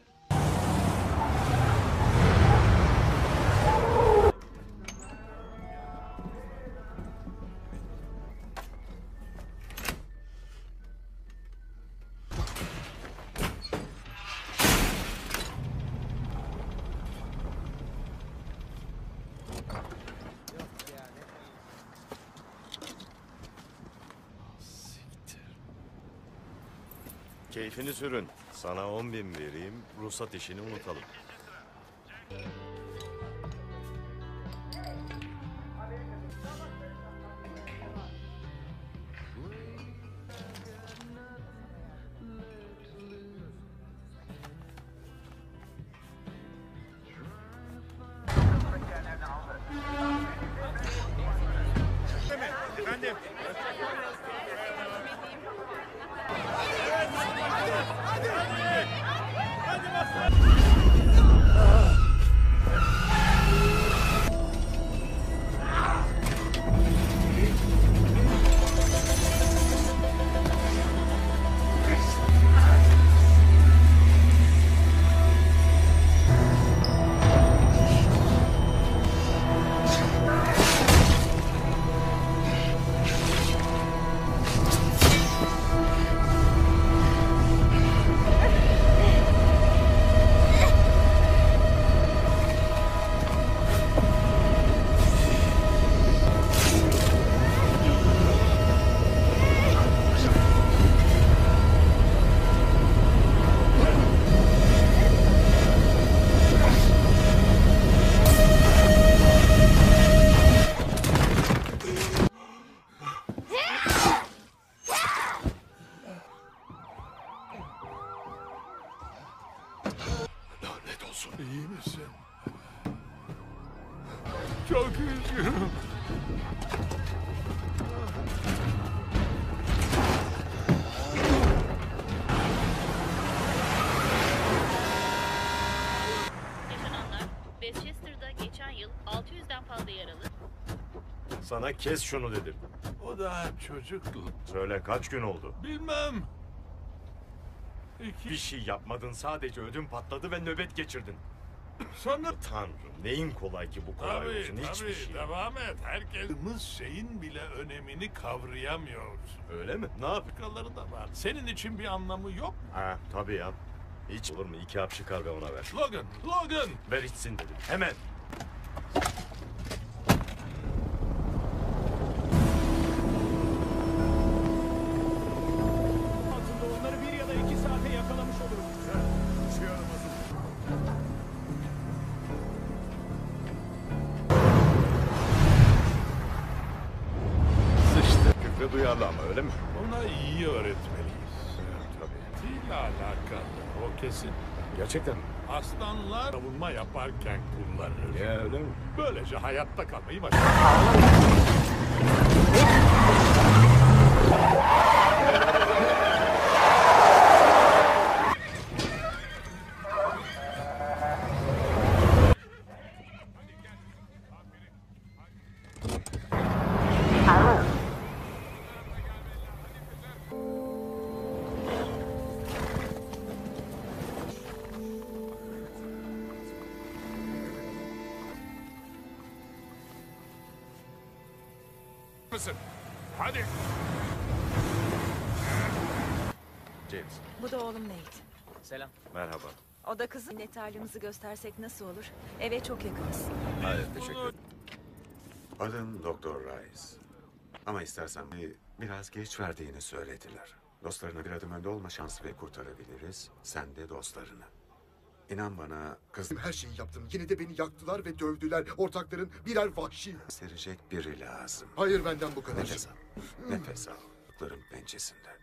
Keyfini sürün. Sana 10 bin vereyim. Ruhsat işini unutalım. Sana kes şunu dedim. O da çocuktu. Söyle kaç gün oldu? Bilmem. İki... Bir şey yapmadın. Sadece ödün patladı ve nöbet geçirdin. Sonra... Tanrım neyin kolay ki bu kolay Tabii olsun? Hiçbir tabii şey. devam et. Herkes şeyin bile önemini kavrayamıyoruz. Öyle mi? Ne yap? Da var. Senin için bir anlamı yok mu? Ha tabii ya. Hiç olur mu? İki hap çıkar ve ona ver. Logan, Logan! Ver içsin dedim. Hemen. Gerçekten? Aslanlar savunma yaparken kullanılır. Ya öyle mi? Böylece hayatta kalmayı başarır. Merhaba. O da kızı net halimizi göstersek nasıl olur? Eve çok yakınız. Hayır teşekkür ederim. Adım Doktor Rice. Ama istersen bir, biraz geç verdiğini söylediler. Dostlarına bir adım önde olma şansı ve kurtarabiliriz. Sen de dostlarını. İnan bana kız Her şeyi yaptım. Yine de beni yaktılar ve dövdüler. Ortakların birer vahşi. serecek biri lazım. Hayır benden bu kadar. Nefes al. Nefes al. Kutların pençesinden.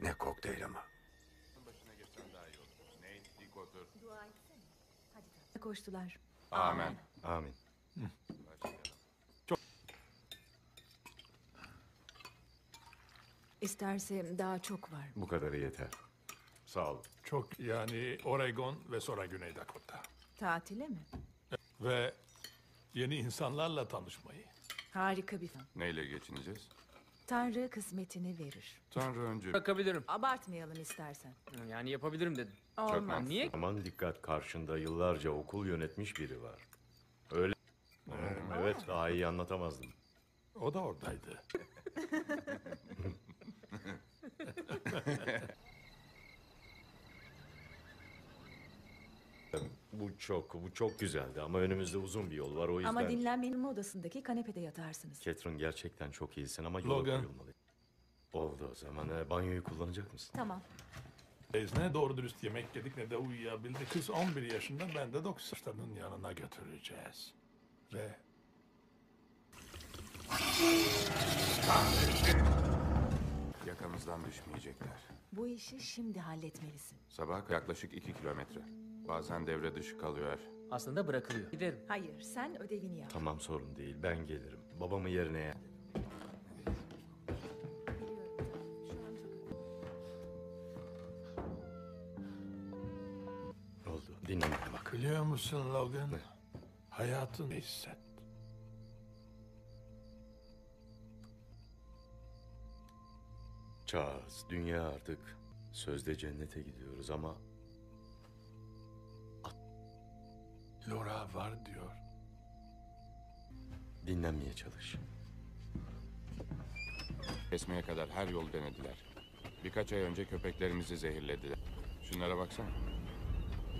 Ne kokteyl ama. Koştular. Amen. Amin. İsterse daha çok var. Bu kadarı yeter. Sağ ol. Çok yani Oregon ve sonra Güney Dakota. Tatile mi? Ve yeni insanlarla tanışmayı. Harika bir film. Neyle geçineceğiz? Tanrı kısmetini verir. Tanrı önce... Bakabilirim. Abartmayalım istersen. Yani yapabilirim dedim. Olmaz. Niye? Aman dikkat karşında yıllarca okul yönetmiş biri var. Öyle. Evet daha iyi anlatamazdım. O da oradaydı. Bu çok, bu çok güzeldi ama önümüzde uzun bir yol var o yüzden. Ama dinlenmenin odasındaki kanepede yatarsınız. Catherine gerçekten çok iyisin ama yola Logan. koyulmalı. Oldu o zaman. E, banyoyu kullanacak mısın? Tamam. Biz ne doğru dürüst yemek yedik ne de uyuyabildik. Kız 11 yaşında ben de 9 yaşlarının yanına götüreceğiz. Ve Yakamızdan düşmeyecekler. Bu işi şimdi halletmelisin. Sabah yaklaşık 2 kilometre. Bazen devre dışı kalıyor. Aslında bırakılıyor. Giderim. Hayır, sen ödevini yap. Tamam sorun değil ben gelirim. Babamı yerine biliyor musun Logan? Hayatın hisset. Charles, dünya artık sözde cennete gidiyoruz ama Laura var diyor. dinlenmeye çalış. Kesmeye kadar her yol denediler. Birkaç ay önce köpeklerimizi zehirlediler. Şunlara baksana.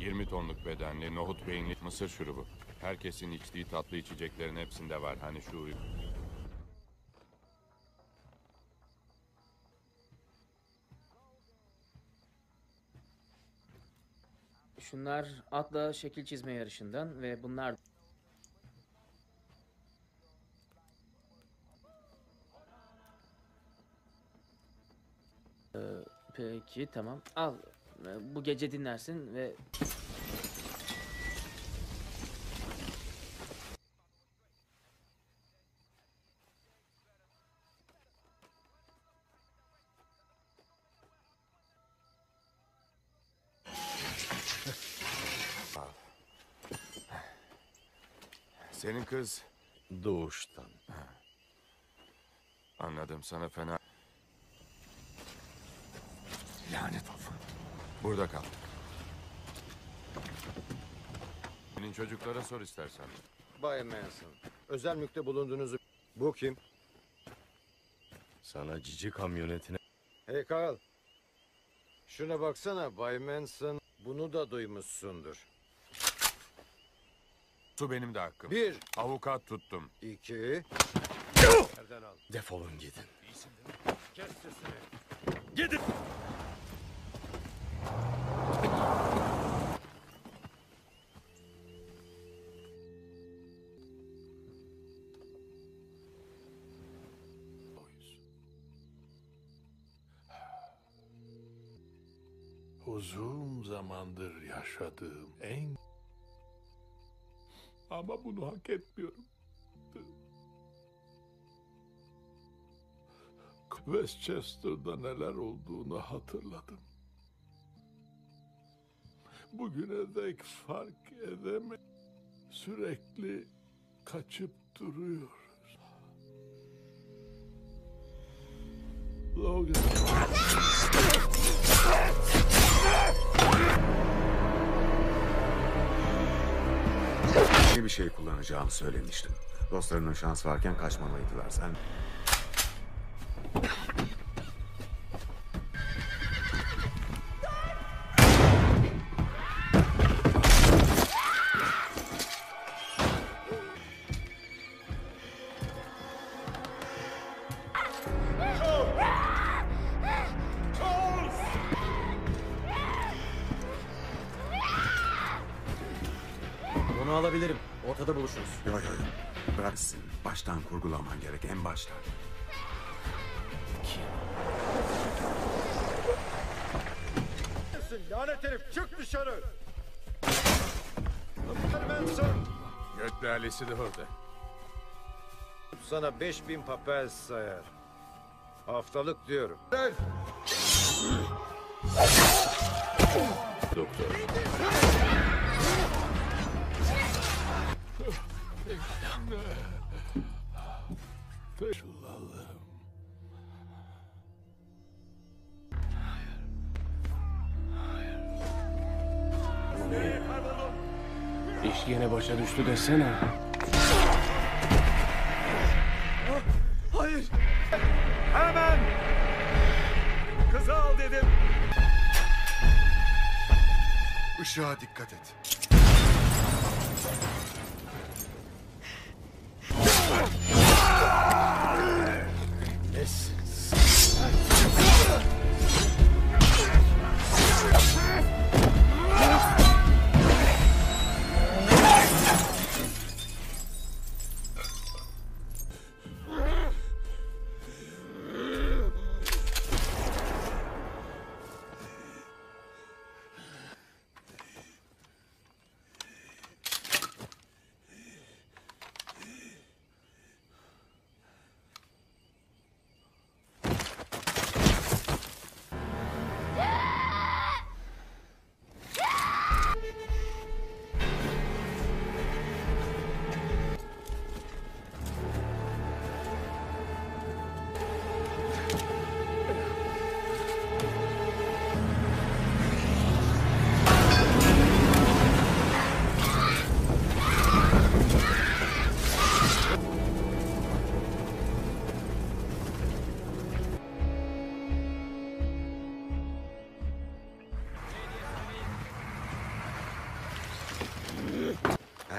20 tonluk bedenli, nohut beyinli mısır şurubu. Herkesin içtiği tatlı içeceklerin hepsinde var. Hani şu Şunlar atla şekil çizme yarışından ve bunlar... Ee, peki tamam. Al. Ee, Bu gece dinlersin ve... Senin kız... Doğuştan. Anladım sana fena... Lanet olsun. Burada kal. Senin çocuklara sor istersen. Bay Manson, özel mülkte bulunduğunuzu... Bu kim? Sana cici kamyonetine Hey Carl. Şuna baksana Bay Manson. Bunu da duymuşsundur. Su benim de hakkım. Bir. Avukat tuttum. İki. Nereden al? defolun gidin. Kes sesini. Gidin. Uzun zamandır yaşadığım en... Ama bunu hak etmiyorum. Westchester'da neler olduğunu hatırladım. Bugüne dek fark edeme sürekli kaçıp duruyoruz. Logan. İyi bir şey kullanacağımı söylemiştim. Dostlarının şans varken kaçmamalıydılar. Sen en baştan. Lanet herif çık dışarı. Manson. Göt lalesi de orada. Sana 5000 papel sayar. Haftalık diyorum. Doktor. Fethullah Hayır. Hayır. Bunu... İş yine başa düştü desene. Hayır. Hemen. Kızı al dedim. Işığa dikkat et.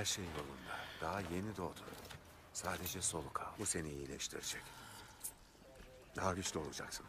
Her şey yolunda. Daha yeni doğdu. Sadece soluk al. Bu seni iyileştirecek. Daha güçlü olacaksın.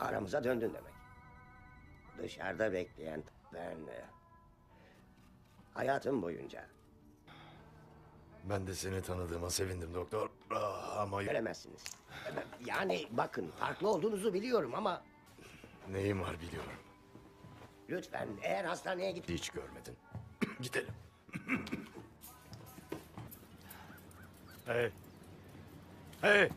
Aramıza döndün demek. Dışarıda bekleyen ben... e, Hayatım boyunca Ben de seni tanıdığıma sevindim doktor. Ah, ama göremezsiniz. Yani bakın farklı olduğunuzu biliyorum ama neyim var biliyorum. lütfen eğer hastaneye git... Hiç görmedin. Gidelim. hey. Hey.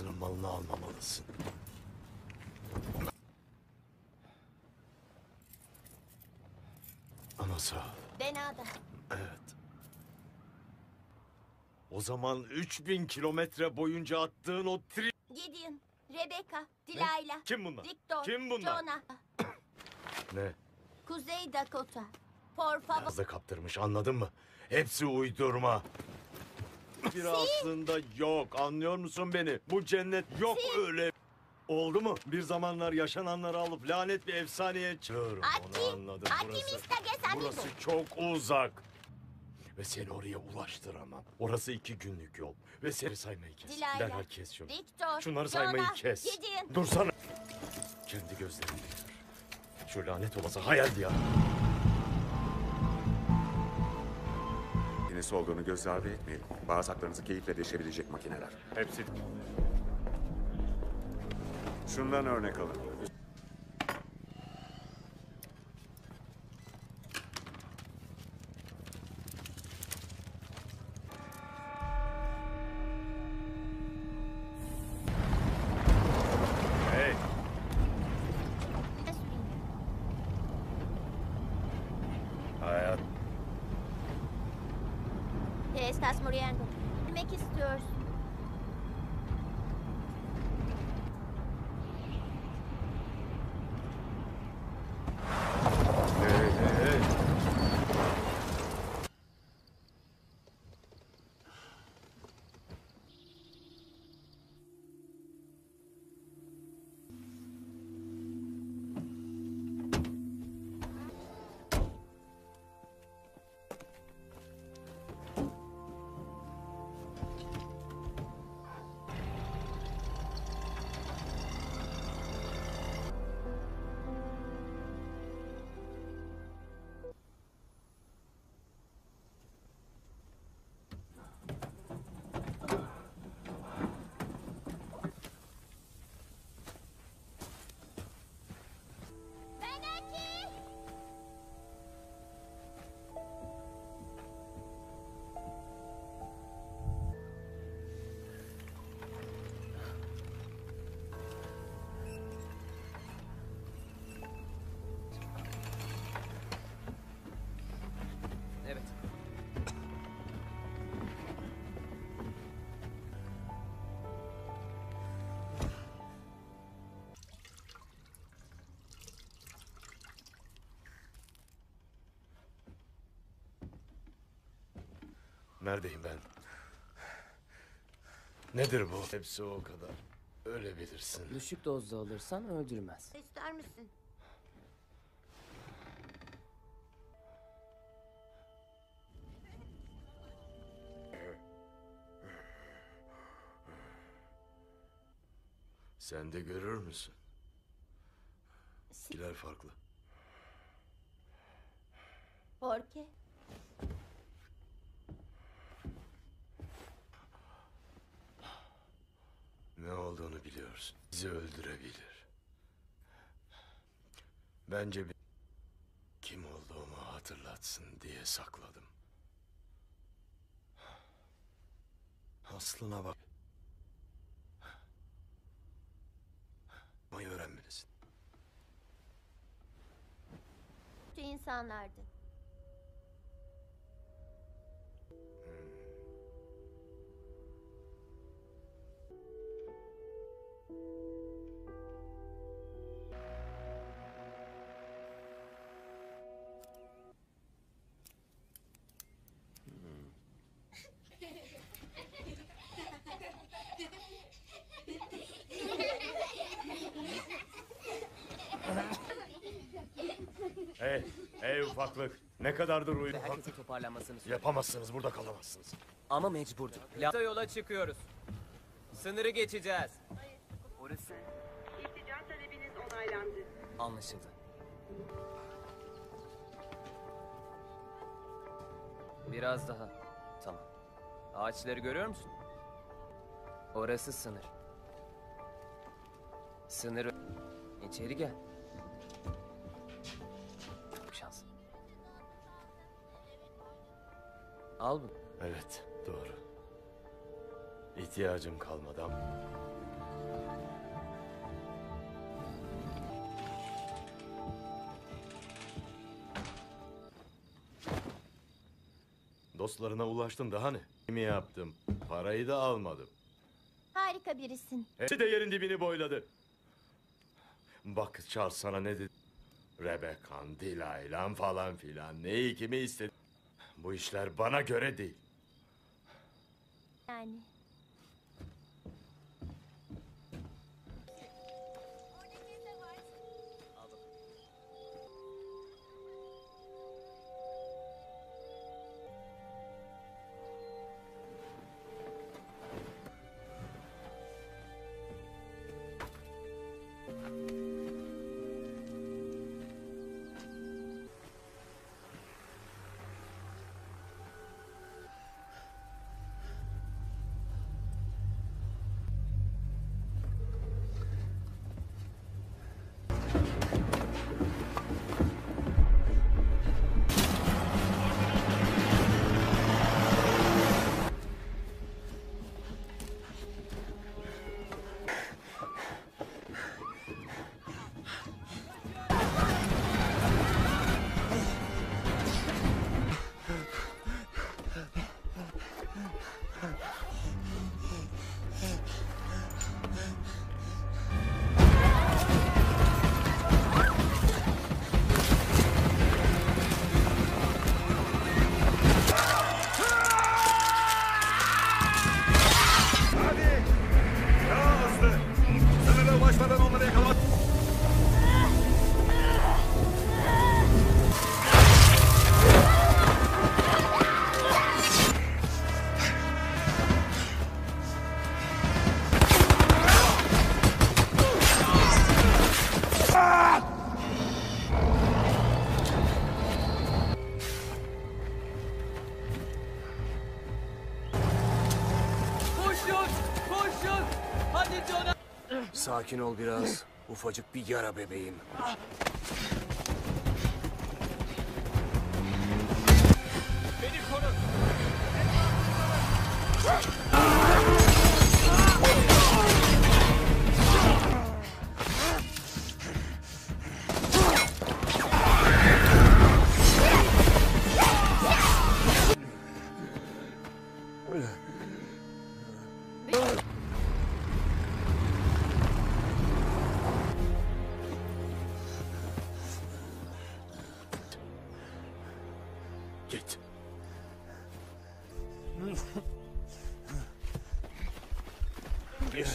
Başkasının malını almamalısın. Ana sağ ol. Denada. Evet. O zaman 3000 kilometre boyunca attığın o tri... Gideon, Rebecca, Dilayla. Kim bunlar? Victor, Kim bunlar? Jonah, Ne? Kuzey Dakota. Por favor. Fazla kaptırmış anladın mı? Hepsi uydurma. Bir aslında yok anlıyor musun beni? Bu cennet yok öyle. Oldu mu? Bir zamanlar yaşananları alıp lanet bir efsaneye çığırım. Onu anladım burası. Burası çok uzak. Ve seni oraya ulaştıramam. Orası iki günlük yol. Ve seni saymayı kes. Dilayla, Derhal kes şunu. Victor, Şunları saymayı Jonah, kes. Gideon. Dursana. Kendi gözlerimle gör. Şu lanet olası hayal ya. Yenisi olduğunu göz ardı etmeyelim. Bağırsaklarınızı keyifle deşebilecek makineler. Hepsi. Şundan örnek alın. Neredeyim ben? Nedir bu? Hepsi o kadar. Ölebilirsin. Düşük dozda alırsan öldürmez. İster misin? Sen de görür müsün? İler farklı. Jorge. Ne olduğunu biliyorsun. Bizi öldürebilir. Bence bir... kim olduğumu hatırlatsın diye sakladım. Aslına bak. Mayı öğrenmelisin. Kötü insanlardı. Ufaklık. Ne kadardır uyum? herkesin toparlanmasını söyle. Yapamazsınız, burada kalamazsınız. Ama mecburduk. Plaza yola çıkıyoruz. Sınırı geçeceğiz. Orası İltica talebiniz onaylandı. anlaşıldı. Biraz daha. Tamam. Ağaçları görüyor musun? Orası sınır. Sınır. İçeri gel. Al bunu. Evet, doğru. İhtiyacım kalmadı ama... Dostlarına ulaştın daha ne? Kimi yaptım? Parayı da almadım. Harika birisin. Hepsi de yerin dibini boyladı. Bak Charles sana ne dedi? Rebecca'n, Dilaylan falan filan. Neyi kimi istedi? Bu işler bana göre değil. Yani. Sakin ol biraz. Ufacık bir yara bebeğim.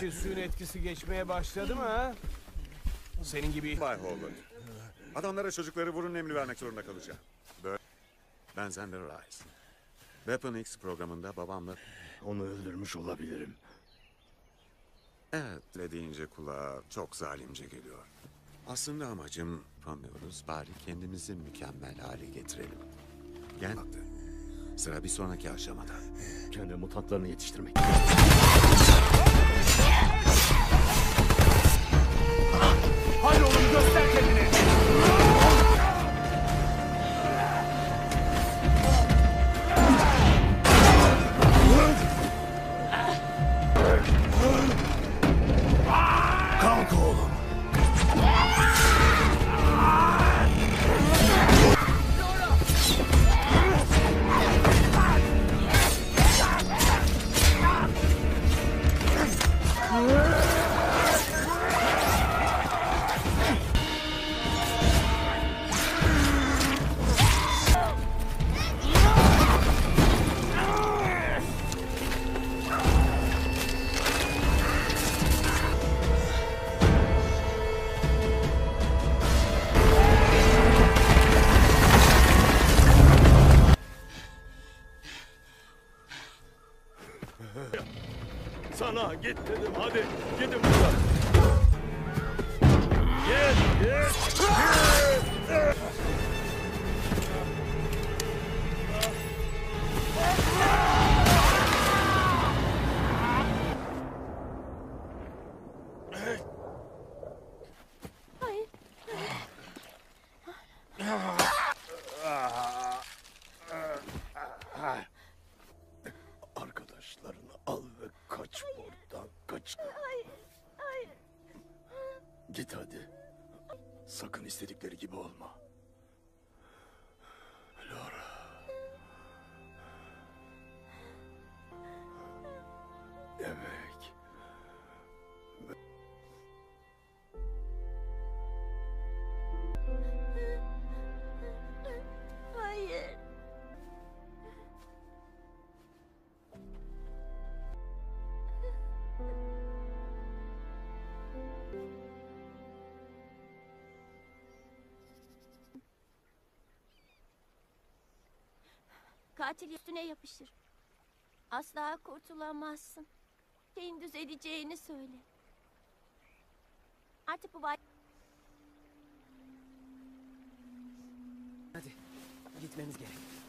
Yeşil suyun etkisi geçmeye başladı mı ha? Senin gibi... Bay Holland. Adamlara çocukları vurun emri vermek zorunda kalacağım. Böyle. Ben Zander Rice. Weapon X programında babamla... Onu öldürmüş olabilirim. Evet, ne deyince kulağa çok zalimce geliyor. Aslında amacım yapamıyoruz. Bari kendimizi mükemmel hale getirelim. Gel. Sıra bir sonraki aşamada. Kendi mutantlarını yetiştirmek. İstedikleri gibi olma. Katil üstüne yapışır. Asla kurtulamazsın. Şeyin düzeleceğini söyle. Artık bu vay... Hadi gitmemiz gerek.